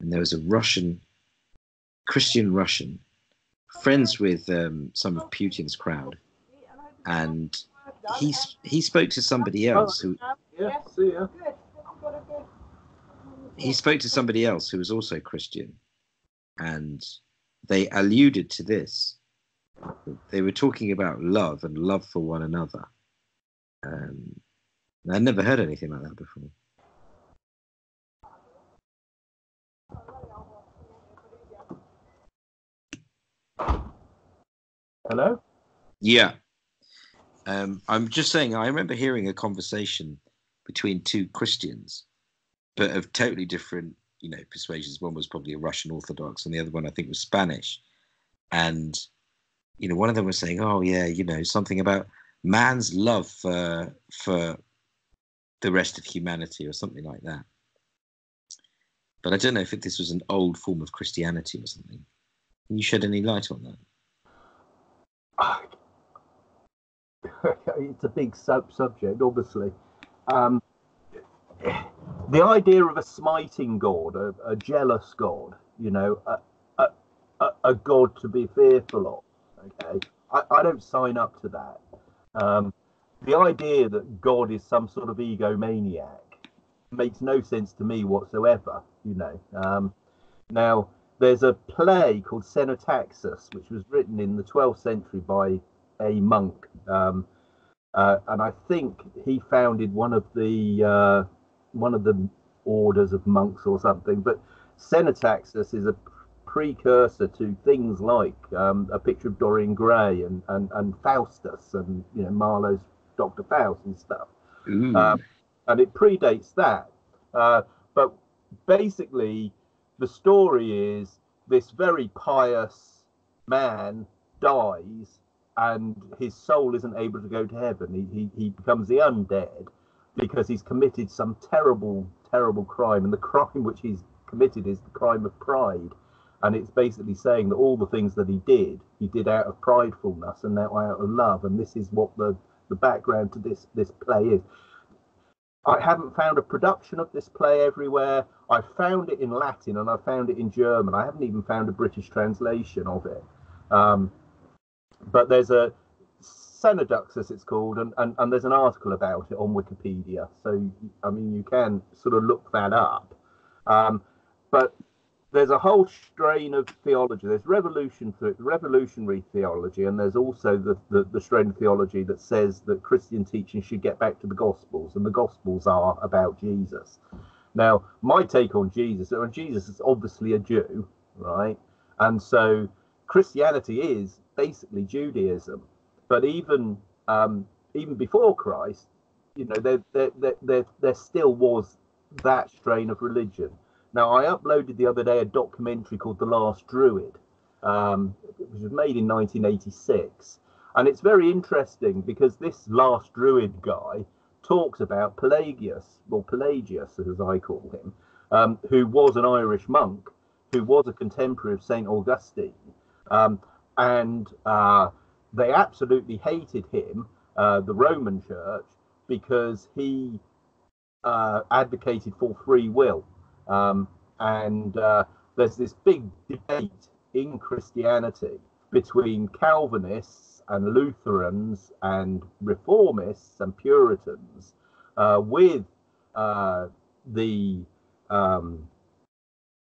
and there was a Russian, Christian Russian, friends with um, some of Putin's crowd, and he he spoke to somebody else who yeah, see ya. Good. Got a good. he spoke to somebody else who was also Christian, and they alluded to this. They were talking about love and love for one another. Um, I'd never heard anything like that before. Hello. Yeah. Um, I'm just saying, I remember hearing a conversation between two Christians, but of totally different, you know, persuasions. One was probably a Russian Orthodox, and the other one I think was Spanish. And, you know, one of them was saying, "Oh, yeah, you know, something about man's love for for the rest of humanity, or something like that." But I don't know if this was an old form of Christianity or something. Can you shed any light on that? it's a big sub subject, obviously. Um, the idea of a smiting god, a, a jealous god, you know, a, a, a, a god to be fearful of. Okay, I, I don't sign up to that. Um, the idea that God is some sort of egomaniac makes no sense to me whatsoever. You know, um, now there's a play called Cenodoxus, which was written in the 12th century by a monk, um, uh, and I think he founded one of the uh, one of the orders of monks or something. But Cenodoxus is a precursor to things like um, a picture of Dorian Gray and, and, and Faustus and you know Marlowe's Doctor Faust and stuff Ooh. Um, and it predates that. Uh, but basically, the story is this very pious man dies, and his soul isn't able to go to heaven. He, he, he becomes the undead because he's committed some terrible, terrible crime, and the crime which he's committed is the crime of pride. And it's basically saying that all the things that he did, he did out of pridefulness and not out of love. And this is what the, the background to this, this play is. I haven't found a production of this play everywhere. I found it in Latin and I found it in German. I haven't even found a British translation of it. Um, but there's a Cenodoxus, it's called, and, and, and there's an article about it on Wikipedia. So, I mean, you can sort of look that up. Um, but there's a whole strain of theology. There's revolution, revolutionary theology, and there's also the, the, the strain of theology that says that Christian teaching should get back to the Gospels, and the Gospels are about Jesus. Now, my take on Jesus, and Jesus is obviously a Jew, right? And so Christianity is basically Judaism. But even um, even before Christ, you know, there, there, there, there, there still was that strain of religion. Now, I uploaded the other day a documentary called The Last Druid, um, which was made in 1986. And it's very interesting because this Last Druid guy talks about Pelagius, or Pelagius as I call him, um, who was an Irish monk, who was a contemporary of St. Augustine. Um, and uh, they absolutely hated him, uh, the Roman Church, because he uh, advocated for free will. Um, and uh, there's this big debate in Christianity between Calvinists and Lutherans and Reformists and Puritans, uh, with uh, the um,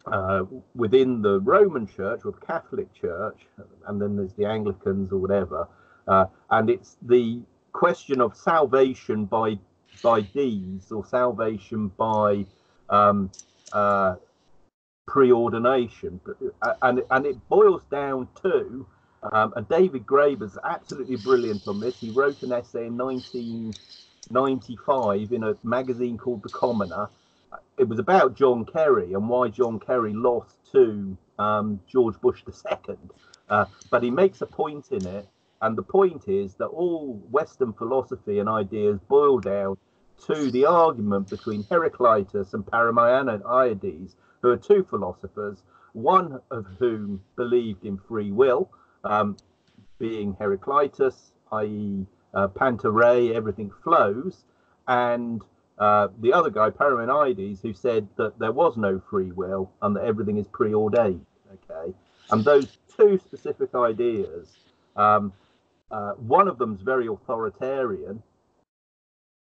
uh, within the Roman Church or the Catholic Church, and then there's the Anglicans or whatever, uh, and it's the question of salvation by by deeds or salvation by um, uh, preordination, uh, and and it boils down to. Um, and David Graeber's absolutely brilliant on this. He wrote an essay in 1995 in a magazine called The Commoner. It was about John Kerry and why John Kerry lost to um, George Bush II. Uh, but he makes a point in it, and the point is that all Western philosophy and ideas boil down to the argument between Heraclitus and Parmenides, who are two philosophers, one of whom believed in free will, um, being Heraclitus, i.e., uh, panta rhei, everything flows, and uh, the other guy, Parmenides, who said that there was no free will and that everything is preordained. Okay, and those two specific ideas, um, uh, one of them's very authoritarian,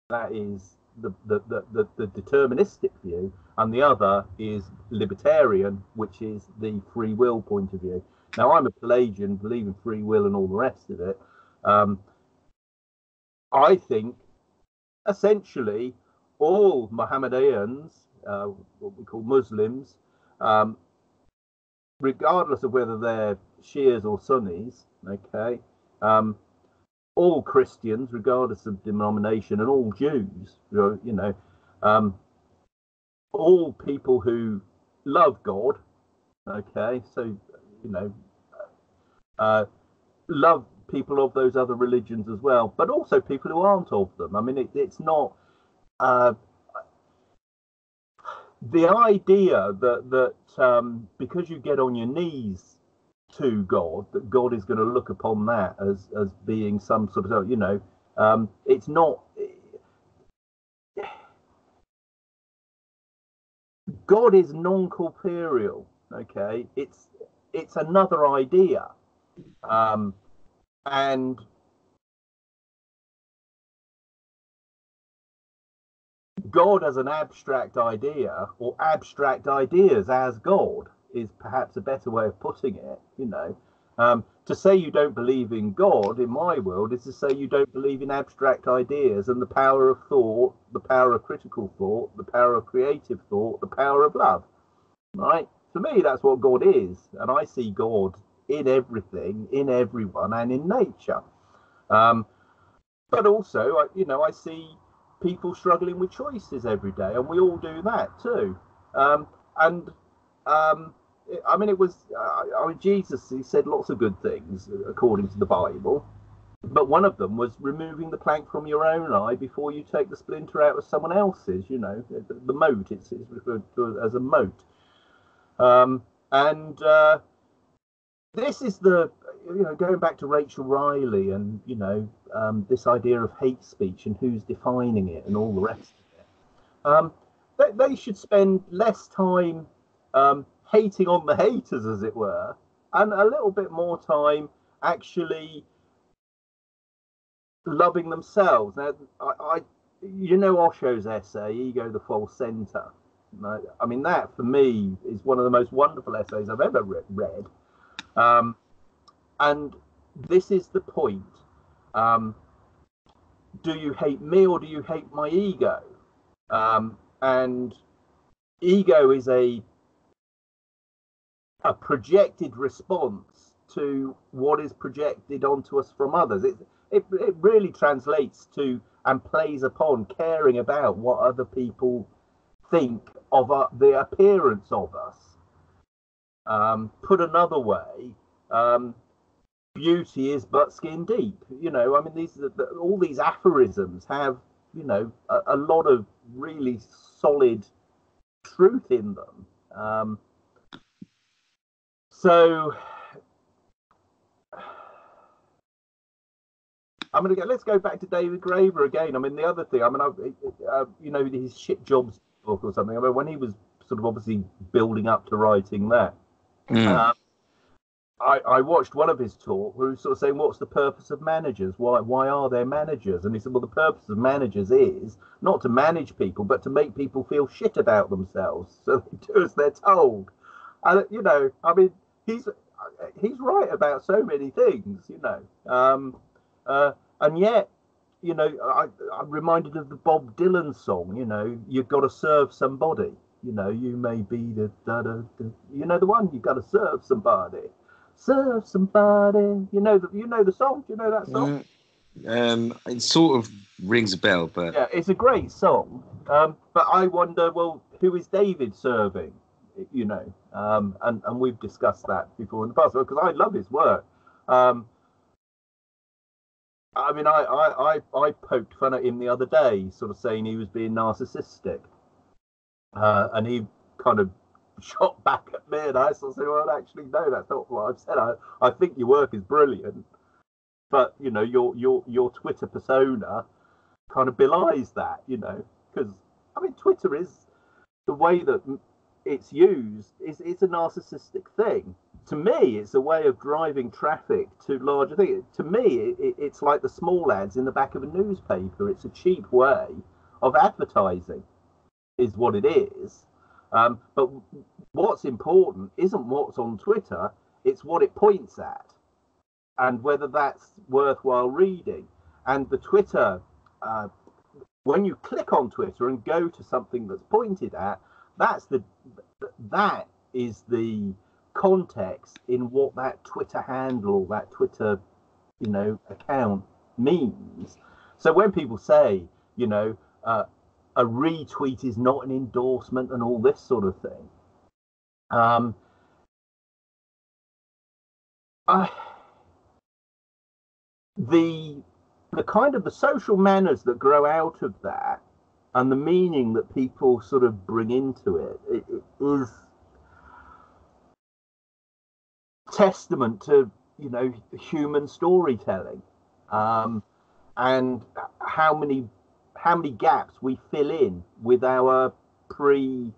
that is the, the, the, the, deterministic view, and the other is libertarian, which is the free will point of view. Now, I'm a Pelagian, believe in free will and all the rest of it. Um, I think essentially all Mohammedans, uh, what we call Muslims, um, regardless of whether they're Shias or Sunnis, okay, um, all Christians, regardless of denomination, and all Jews, you know, um, all people who love God, okay, so, you know, uh, love people of those other religions as well, but also people who aren't of them. I mean, it, it's not uh, the idea that that um, because you get on your knees to God, that God is going to look upon that as as being some sort of you know, um, it's not. God is non-corporeal. Okay, it's it's another idea, um, and God as an abstract idea or abstract ideas as God is perhaps a better way of putting it. You know, um, to say you don't believe in God in my world is to say you don't believe in abstract ideas and the power of thought, the power of critical thought, the power of creative thought, the power of love. Right? For me, that's what God is, and I see God in everything, in everyone, and in nature. Um, but also, you know, I see people struggling with choices every day, and we all do that too. Um, and um, I mean, it was. Uh, I mean, Jesus. He said lots of good things according to the Bible, but one of them was removing the plank from your own eye before you take the splinter out of someone else's. You know, the, the mote. It's, it's, referred to as a mote. Um, and uh, this is the you know going back to Rachel Riley and you know um, this idea of hate speech and who's defining it and all the rest of it. Um, they, they should spend less time um, hating on the haters, as it were, and a little bit more time actually loving themselves. Now, I, I you know Osho's essay, Ego the False Center. I mean, that for me is one of the most wonderful essays I've ever re- read. Um, and this is the point. Um, do you hate me or do you hate my ego? Um, and ego is a a projected response to what is projected onto us from others. It, it, it really translates to and plays upon caring about what other people think of uh, the appearance of us. Um, put another way, um, beauty is but skin deep. You know, I mean, these the, all these aphorisms have you know a, a, lot of really solid truth in them. Um, so I'm going to go. Let's go back to David Graeber again. I mean, the other thing. I mean, I, uh, you know, his shit jobs book or something. I mean, when he was sort of obviously building up to writing that, mm. uh, I, I watched one of his talk where he was sort of saying, "What's the purpose of managers? Why why are there managers?" And he said, "Well, the purpose of managers is not to manage people, but to make people feel shit about themselves, so they do as they're told." And you know, I mean, he's he's right about so many things, you know. Um, uh, and yet, you know, I, I'm reminded of the Bob Dylan song. You know, you've got to serve somebody. You know, you may be the, da, da, da, you know the one. You've got to serve somebody serve somebody. You know the you know the song. Do you know that song? Mm, um, it sort of rings a bell, but yeah, it's a great song. Um, but I wonder, well, who is David serving? You know, um, and and we've discussed that before in the past because I love his work. Um, I mean, I, I, I, I poked fun at him the other day, sort of saying he was being narcissistic, uh, and he kind of shot back at me, and I sort of said, "Well, actually, no, that's not what I've said. I, I think your work is brilliant, but you know, your your your Twitter persona kind of belies that, you know, because I mean, Twitter is the way that it's used is it's a narcissistic thing. To me, it's a way of driving traffic to larger things. To me, it, it's like the small ads in the back of a newspaper. It's a cheap way of advertising, is what it is. Um, but what's important isn't what's on Twitter, it's what it points at and whether that's worthwhile reading. And the Twitter, uh, when you click on Twitter and go to something that's pointed at, that's the that is the context in what that Twitter handle, that Twitter, you know, account means. So when people say, you know, uh, a retweet is not an endorsement and all this sort of thing. Um, the the kind of the social manners that grow out of that and the meaning that people sort of bring into it, it, it is testament to you know human storytelling um, and how many how many gaps we fill in with our pre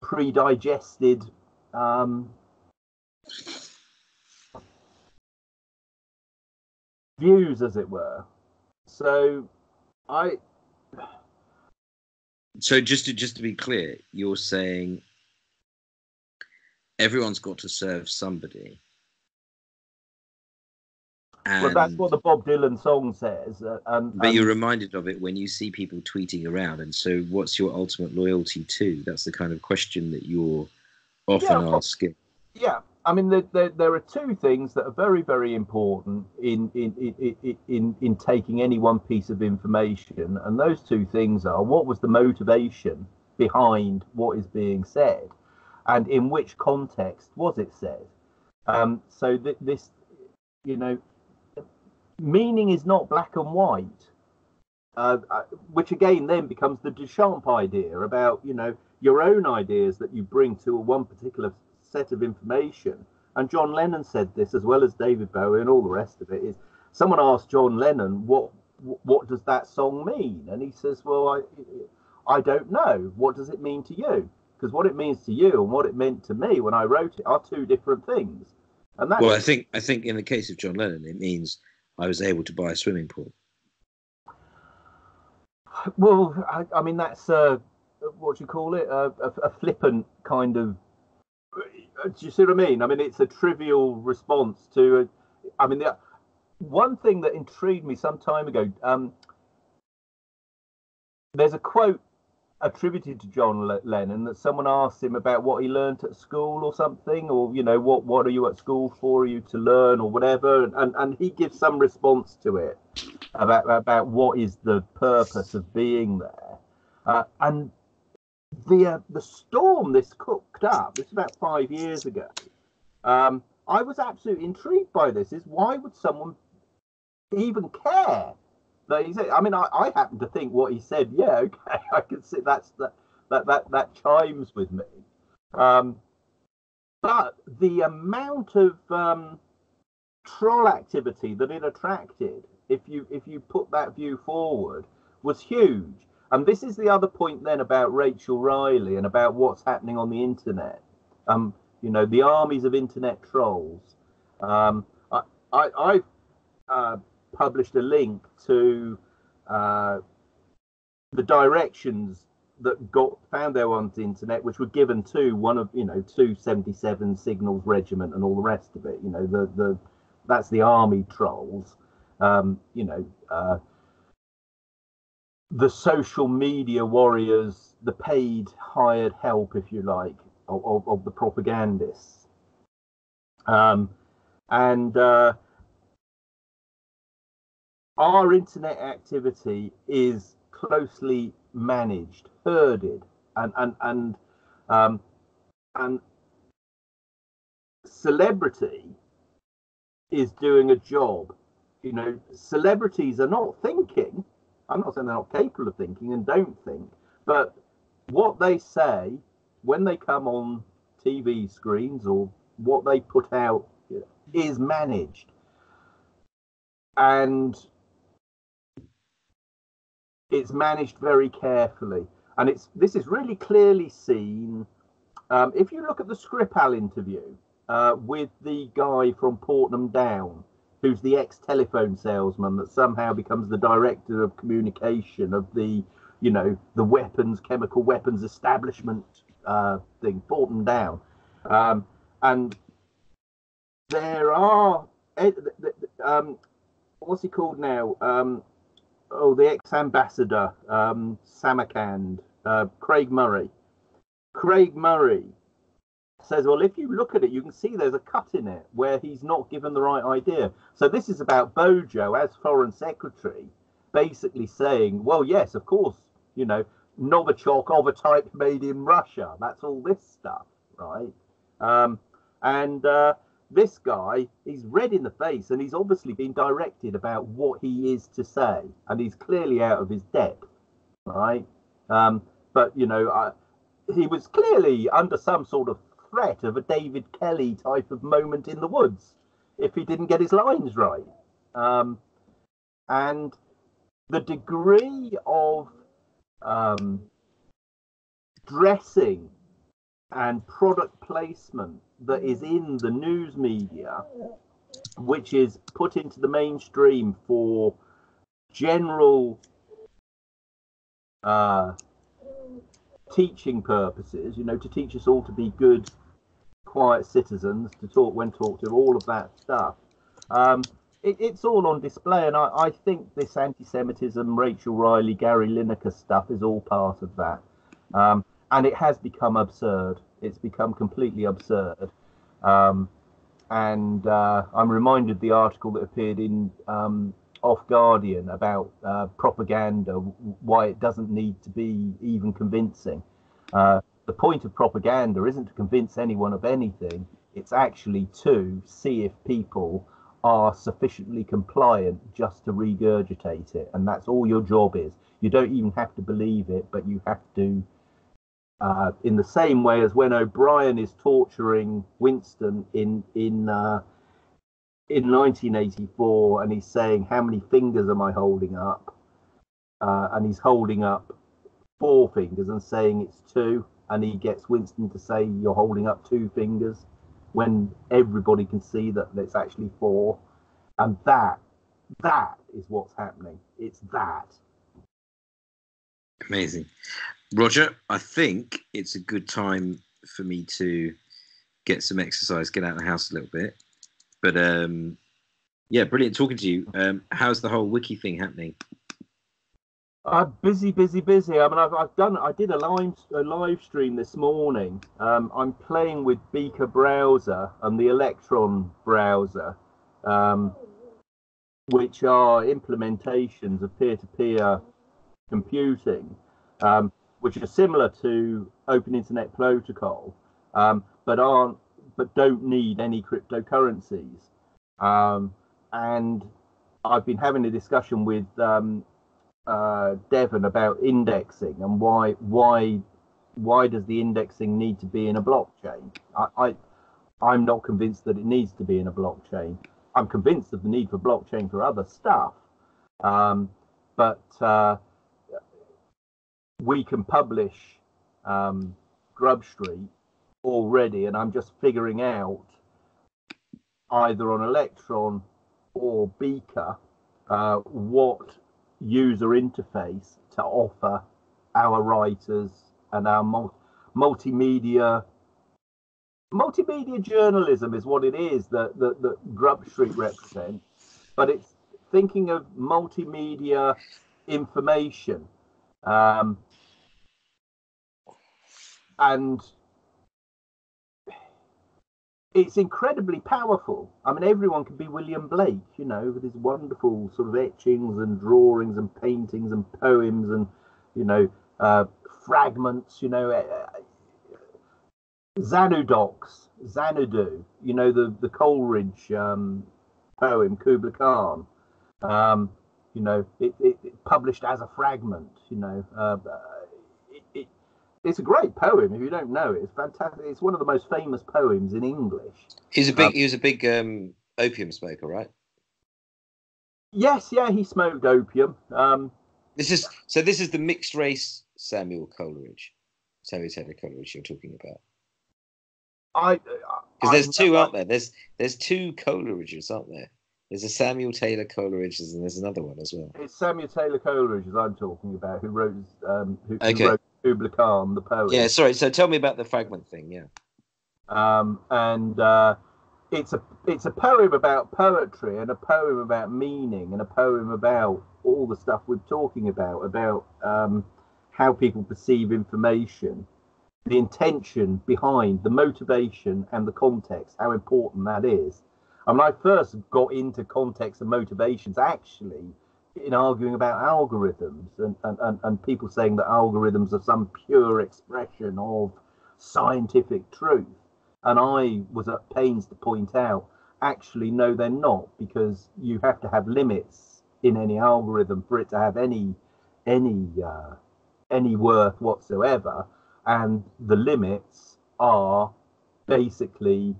pre-digested um, views, as it were. So, I. So just to just to be clear, you're saying everyone's got to serve somebody, and, well, that's what the Bob Dylan song says. Uh, um, but you're reminded of it when you see people tweeting around. And so, what's your ultimate loyalty to? That's the kind of question that you're often yeah, asking. Yeah, I mean, there, there, there, are two things that are very, very important in in, in in in taking any one piece of information, and those two things are what was the motivation behind what is being said, and in which context was it said. Um, so th- this, you know, meaning is not black and white. Uh, uh, which again then becomes the Duchamp idea about you know your own ideas that you bring to a one particular set of information. And John Lennon said this as well as David Bowie and all the rest of it. Is someone asked John Lennon what what does that song mean, and he says, well I I don't know. What does it mean to you? Because what it means to you and what it meant to me when I wrote it are two different things. And that well, I think I think in the case of John Lennon, it means I was able to buy a swimming pool. Well, I, I mean that's uh, what do you call it? a, a, flippant kind of. Uh, do you see what I mean? I mean it's a trivial response to. I mean the one thing that intrigued me some time ago. Um, there's a quote attributed to John Lennon that someone asked him about what he learned at school or something, or you know, what what are you at school for? Are you to learn or whatever? And and he gives some response to it about about what is the purpose of being there. Uh, and the uh, the storm this cooked up. This is about five years ago. Um, I was absolutely intrigued by this. Is why would someone even care that he said. I mean, I, I happen to think what he said. Yeah, okay, I can see that's that that that that chimes with me. Um, but the amount of um, troll activity that it attracted, if you if you put that view forward, was huge. And this is the other point then about Rachel Riley and about what's happening on the internet. Um, You know, the armies of internet trolls. Um, I, I, I've uh, published a link to uh, the directions that got found there on the internet, which were given to one of you know two seventy seven signals regiment and all the rest of it. You know, the the that's the army trolls. Um, you know, uh, the social media warriors, the paid hired help, if you like, of, of, of the propagandists. Um, and uh, our internet activity is closely managed, herded, and and and um, and celebrity is doing a job. You know, celebrities are not thinking. I'm not saying they're not capable of thinking and don't think, but what they say when they come on TV screens or what they put out is managed. And it's managed very carefully. And it's this is really clearly seen. Um, if you look at the Skripal interview uh, with the guy from Porton Down, who's the ex-telephone salesman that somehow becomes the director of communication of the, you know, the weapons, chemical weapons establishment uh, thing, them Down, um, and there are, eh, um, what's he called now? Um, oh, the ex-ambassador, um, Samarkand, uh, Craig Murray. Craig Murray says, well, if you look at it, you can see there's a cut in it where he's not given the right idea. So this is about Bojo as foreign secretary, basically saying, well, yes, of course, you know, Novichok of a type made in Russia. That's all this stuff, right? Um, and uh, this guy, he's red in the face and he's obviously been directed about what he is to say, and he's clearly out of his depth, right? Um, but you know, I, he was clearly under some sort of threat of a David Kelly type of moment in the woods if he didn't get his lines right. Um, and the degree of um, dressing and product placement that is in the news media, which is put into the mainstream for general uh, teaching purposes, you know, to teach us all to be good, quiet citizens, to talk when talked to, all of that stuff. Um, it, it's all on display, and I, I think this anti-Semitism, Rachel Riley, Gary Lineker stuff is all part of that. Um, and it has become absurd. It's become completely absurd. Um, and uh, I'm reminded the article that appeared in um, Off Guardian about uh, propaganda, why it doesn't need to be even convincing. Uh, the point of propaganda isn't to convince anyone of anything, it's actually to see if people are sufficiently compliant just to regurgitate it. And that's all your job is. You don't even have to believe it, but you have to uh, in the same way as when O'Brien is torturing Winston in in uh, in 1984, and he's saying, "How many fingers am I holding up?" Uh, and he's holding up four fingers and saying it's two, and he gets Winston to say, "You're holding up two fingers," when everybody can see that it's actually four, and that that is what's happening. It's that. Amazing. Roger, I think it's a good time for me to get some exercise, get out of the house a little bit. But um, yeah, brilliant talking to you. Um, how's the whole wiki thing happening? Uh, busy, busy, busy. I mean, I've, I've done. I did a live a live stream this morning. Um, I'm playing with Beaker browser and the Electron browser, um, which are implementations of peer-to-peer computing. Um, which are similar to Open Internet Protocol, um, but aren't but don't need any cryptocurrencies. Um, and I've been having a discussion with um, uh, Devon about indexing and why why why does the indexing need to be in a blockchain? I, I am not convinced that it needs to be in a blockchain. I'm convinced of the need for blockchain for other stuff, um, but uh, we can publish um, Grub Street already, and I'm just figuring out either on Electron or Beaker uh, what user interface to offer our writers and our mul- multimedia multimedia journalism is what it is that, that, that Grub Street represents, but it's thinking of multimedia information. Um, and it's incredibly powerful. I mean, everyone can be William Blake, you know, with his wonderful sort of etchings and drawings and paintings and poems and, you know, uh, fragments, you know, uh, Xanadox, Xanadu, you know, the, the Coleridge um, poem, Kubla Khan, um, you know, it, it, it, published as a fragment, you know. Uh, it's a great poem. If you don't know it, it's fantastic. It's one of the most famous poems in English. He was a big, um, he was a big um, opium smoker, right? Yes, yeah, he smoked opium. Um, this is so. This is the mixed race Samuel Coleridge, Samuel Taylor Coleridge. You're talking about. I because there's two, aren't there? There's there's two Coleridges, aren't there? There's a Samuel Taylor Coleridge, and there's another one as well. It's Samuel Taylor Coleridge, as I'm talking about, who wrote um, who, okay. who wrote Kubla Khan, the poet. Yeah, sorry. So tell me about the fragment thing. Yeah. Um, and uh, it's a it's a poem about poetry and a poem about meaning and a poem about all the stuff we're talking about about um, how people perceive information the intention behind the motivation and the context, how important that is. And when I first got into context and motivations, actually, in arguing about algorithms and, and, and, and people saying that algorithms are some pure expression of scientific truth. And I was at pains to point out, actually, no, they're not, because you have to have limits in any algorithm for it to have any any uh, any worth whatsoever and the limits are basically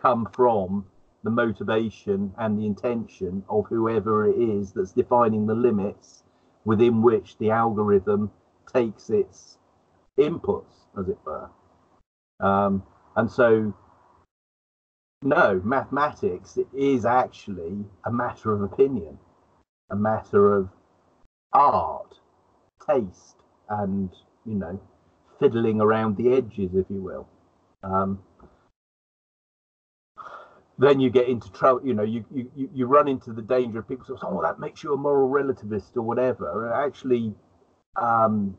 come from the motivation and the intention of whoever it is that's defining the limits within which the algorithm takes its inputs, as it were. Um, and so, no, mathematics is actually a matter of opinion, a matter of art, taste, and, you know, fiddling around the edges, if you will. Um, then you get into trouble. You know, you, you you run into the danger of people saying, "Oh, that makes you a moral relativist or whatever." actually, um,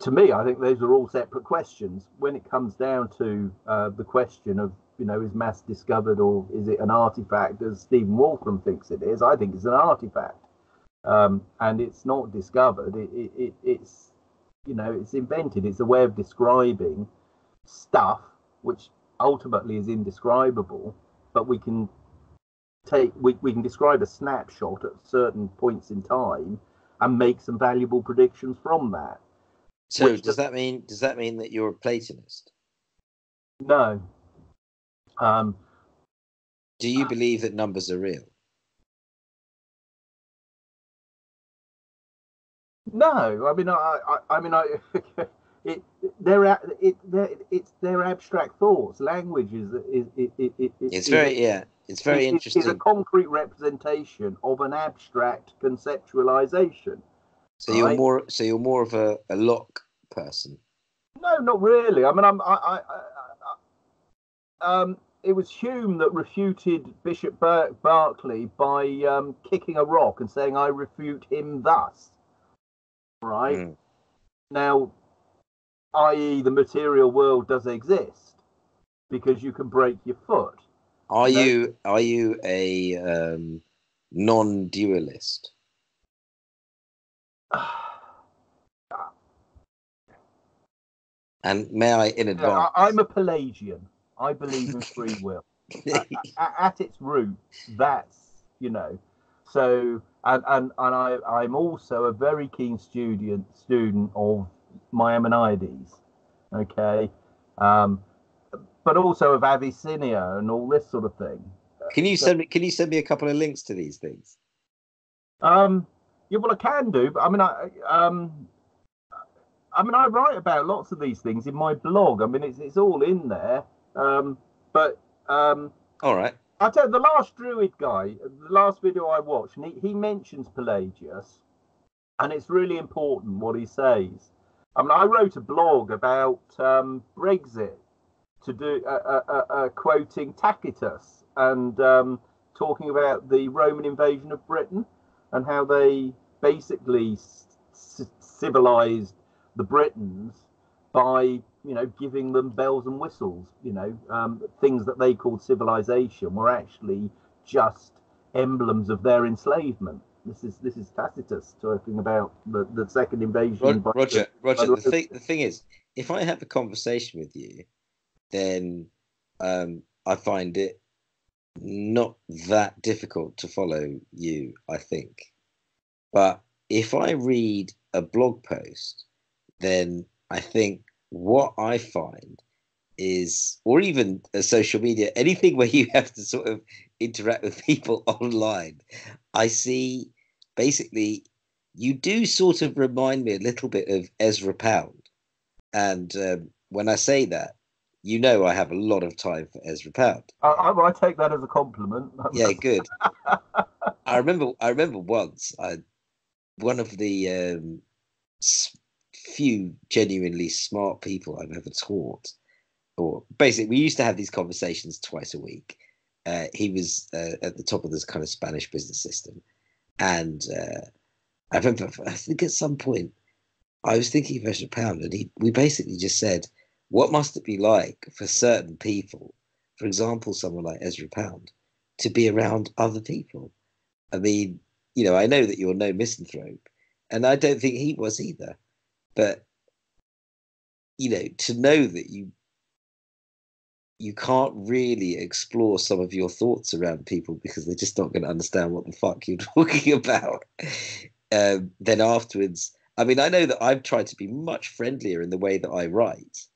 to me, I think those are all separate questions. When it comes down to uh, the question of, you know, is maths discovered or is it an artifact, as Stephen Wolfram thinks it is, I think it's an artifact, um, and it's not discovered. It, it, it, it's you know, it's invented. It's a way of describing stuff which ultimately is indescribable, but we can take we, we can describe a snapshot at certain points in time and make some valuable predictions from that. So does, does that mean does that mean that you're a Platonist? No. Um, Do you believe that numbers are real? No, I mean, I, I, I mean, I, they're, it, they're, it's their abstract thoughts. Language is, is, it, it, it, it's very, yeah, it's very interesting. It's a concrete representation of an abstract conceptualization. So you're more, so you're more of a, a Locke person. No, not really. I mean, I'm, I, I, I um, it was Hume that refuted Bishop Ber- Berkeley by um, kicking a rock and saying, "I refute him thus." right? Mm. Now, i.e., the material world does exist because you can break your foot. Are you, know? you are you a um, non-dualist? and may I, in advance? I, I'm a Pelagian. I believe in free will. at, at, its root, that's you know. So and and, and I, I'm also a very keen student student of Maimonides, okay, um, but also of Avicenna and all this sort of thing. Can you send me? Can you send me a couple of links to these things? Um, yeah, well, I can do, but I mean, I um, I mean, I write about lots of these things in my blog. I mean, it's it's all in there. Um, but um, All right. I tell you, the last Druid guy, the last video I watched, and he, he mentions Pelagius, and it's really important what he says. I mean, I wrote a blog about um, Brexit to do uh, uh, uh, uh, quoting Tacitus and um, talking about the Roman invasion of Britain and how they basically c- civilized the Britons by you know giving them bells and whistles. You know, um, things that they called civilization were actually just emblems of their enslavement. This is this is Tacitus talking about the, the second invasion. By- Roger, Roger. by The thing, the thing is, if I have a conversation with you, then um, I find it not that difficult to follow you. I think, but if I read a blog post, then I think what I find is, or even a social media, anything where you have to sort of interact with people online, I see basically you do sort of remind me a little bit of Ezra Pound. And um, when I say that, you know I have a lot of time for Ezra Pound. I, I, I take that as a compliment. Yeah, good. I remember. I remember once. I one of the um, few genuinely smart people I've ever taught, or basically, we used to have these conversations twice a week. Uh, he was uh, at the top of this kind of Spanish business system, and uh, I remember. I think at some point, I was thinking of Ezra Pound, and he we basically just said, "What must it be like for certain people, for example, someone like Ezra Pound, to be around other people?" I mean, you know, I know that you're no misanthrope, and I don't think he was either. But you know, to know that you you can't really explore some of your thoughts around people because they're just not going to understand what the fuck you're talking about. Um, then afterwards, I mean, I know that I've tried to be much friendlier in the way that I write,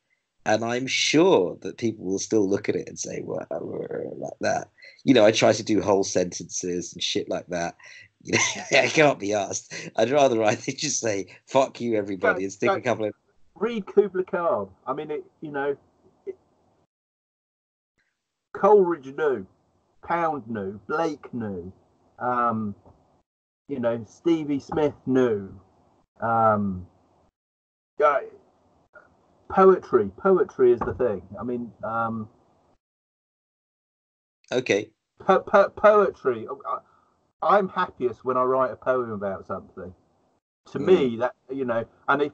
and I'm sure that people will still look at it and say, "Well, like that." You know, I try to do whole sentences and shit like that. You know, I can't be asked. I'd rather I just say "fuck you, everybody" and stick a couple of. Read Kubla Khan. I mean, it. You know, Coleridge knew, Pound knew, Blake knew, um, you know, Stevie Smith knew. Um, yeah, poetry, poetry is the thing. I mean, um, Okay, po- po- poetry. I- I'm happiest when I write a poem about something. To me, that you know, and if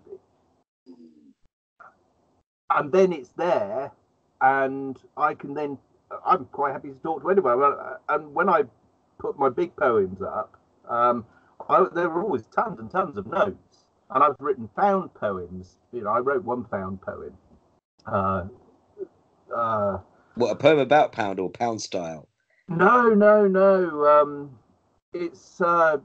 and then it's there, and I can then I'm quite happy to talk to anyone. And when I put my big poems up, um, I, there were always tons and tons of notes, and I've written found poems. You know, I wrote one found poem. Uh, uh, what a poem about Pound or Pound style? no, no, no. Um, it's uh,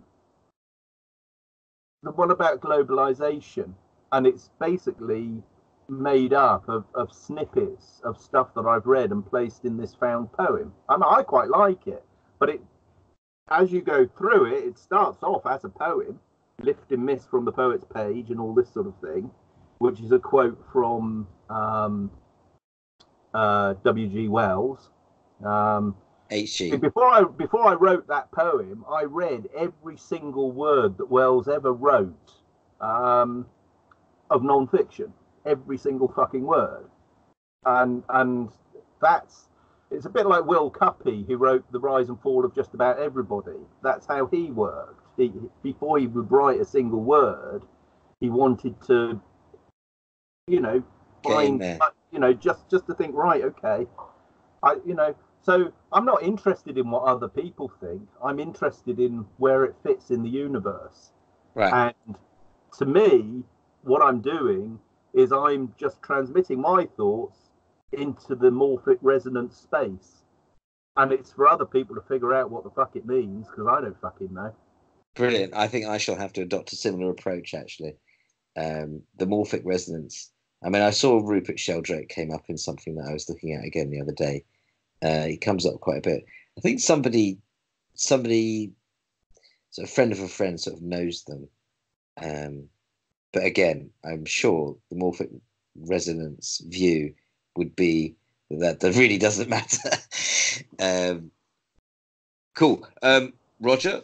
the one about globalization, and it's basically made up of, of snippets of stuff that I've read and placed in this found poem. And I quite like it, but it, as you go through it, it starts off as a poem, lift and miss from the poet's page, and all this sort of thing, which is a quote from um, uh, W.G. Wells. Um, HG. before I before I wrote that poem, I read every single word that Wells ever wrote um, of non-fiction, every single fucking word, and and that's it's a bit like Will Cuppy, who wrote The Rise and Fall of Just About Everybody. That's how he worked. He, before he would write a single word, he wanted to, you know, find, you know, just just to think, right, okay, I, you know, so I'm not interested in what other people think. I'm interested in where it fits in the universe. Right. And to me, what I'm doing is I'm just transmitting my thoughts into the morphic resonance space. And it's for other people to figure out what the fuck it means because I don't fucking know. Brilliant. I think I shall have to adopt a similar approach, actually. Um, the morphic resonance. I mean, I saw Rupert Sheldrake came up in something that I was looking at again the other day. Uh, he comes up quite a bit. I think somebody, somebody, so a friend of a friend sort of knows them. Um, but again, I'm sure the Morphic resonance view would be that that really doesn't matter. um, cool. Um, Roger,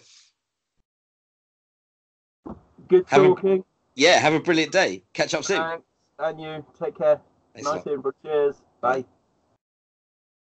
Good Have a- talking. yeah, have a brilliant day. Catch up soon. Thanks. And you. Take care. Thanks. Nice hearing Cheers. Bye.